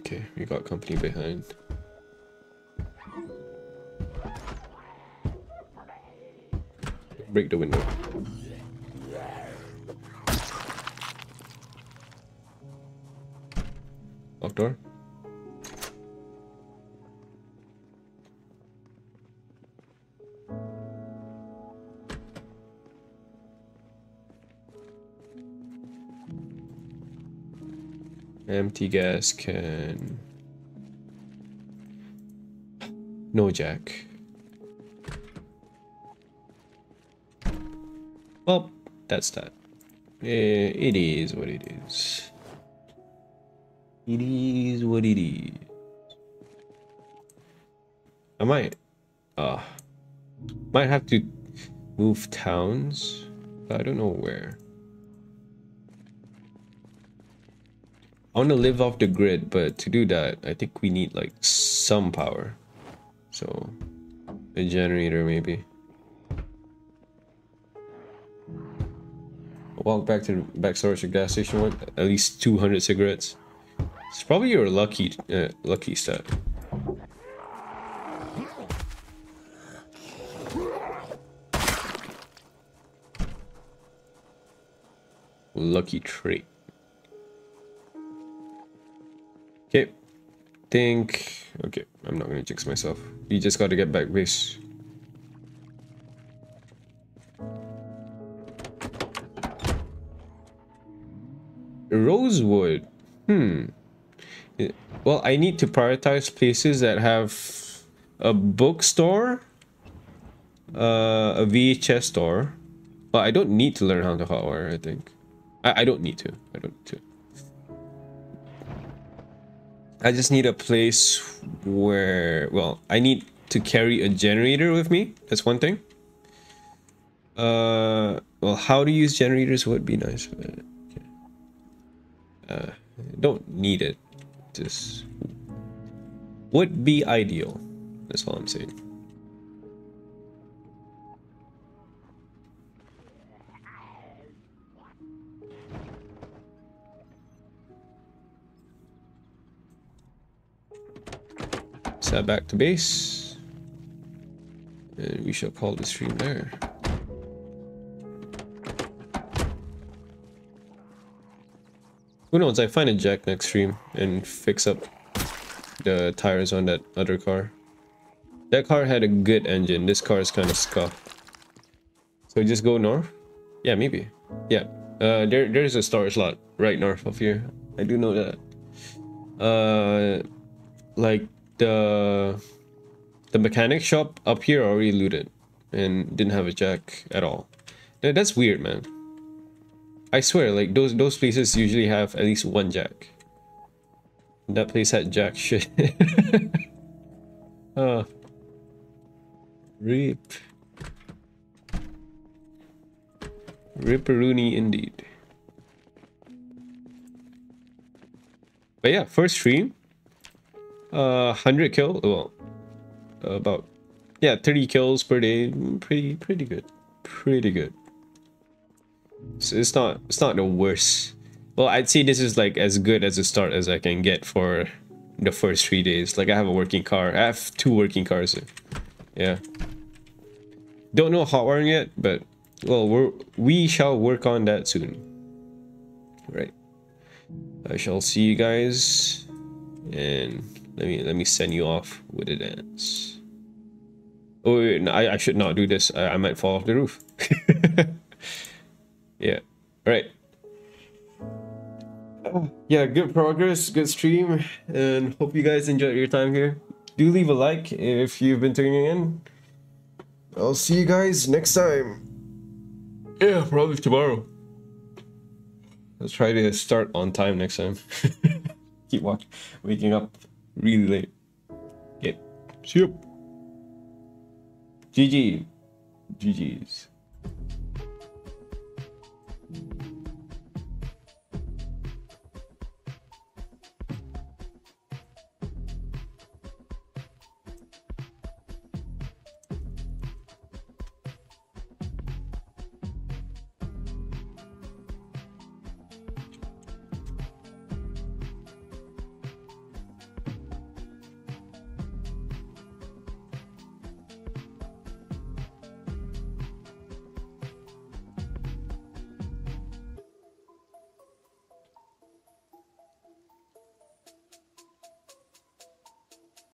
Okay, we got company behind. Break the window. Outdoor. Empty gas can... No jack. Well, that's that. Eh, it is what it is. It is what it is. I might, uh, might have to move towns, I don't know where. I want to live off the grid, but to do that, I think we need like some power. So, a generator maybe. Walk back to the back storage gas station with at least 200 cigarettes. It's probably your lucky, uh, lucky stat. Lucky trait. Okay. Think. Okay, I'm not gonna jinx myself. You just gotta get back base. Rosewood. Hmm. Well, I need to prioritize places that have a bookstore, uh, a VHS store. But I don't need to learn how to hotwire, I think. I, I don't need to. I don't need to. I just need a place where, well, I need to carry a generator with me. That's one thing. Uh, well, how to use generators would be nice. Okay. Uh, don't need it. Just would be ideal. That's all I'm saying. Set back to base. And we shall call the stream there. Who knows, I find a jack next stream and fix up the tires on that other car. That car had a good engine, this car is kind of scuffed. So just go north? Yeah, maybe. Yeah, uh, there, there's a storage lot right north of here. I do know that. Uh, like the the mechanic shop up here already looted and didn't have a jack at all. That's weird, man. I swear, like those those places usually have at least one jack. That place had jack shit. [laughs] uh Rip. Ripperoonie indeed. But yeah, first stream. Uh, 100 kill? Well, about, yeah, 30 kills per day. Pretty, pretty good. Pretty good. So it's not, it's not the worst. Well, I'd say this is like as good as a start as I can get for the first three days. Like I have a working car. I have two working cars. Yeah. Don't know hot wiring yet, but well, we're, we shall work on that soon. Right. I shall see you guys and let me let me send you off with a dance. Oh wait, no, I, I should not do this. I, I might fall off the roof. [laughs] yeah. All right. Oh, yeah, good progress, good stream, and hope you guys enjoyed your time here. Do leave a like if you've been tuning in. I'll see you guys next time. Yeah, probably tomorrow. Let's try to start on time next time. [laughs] Keep watching, waking up really late. Okay, see you. GG. GG's.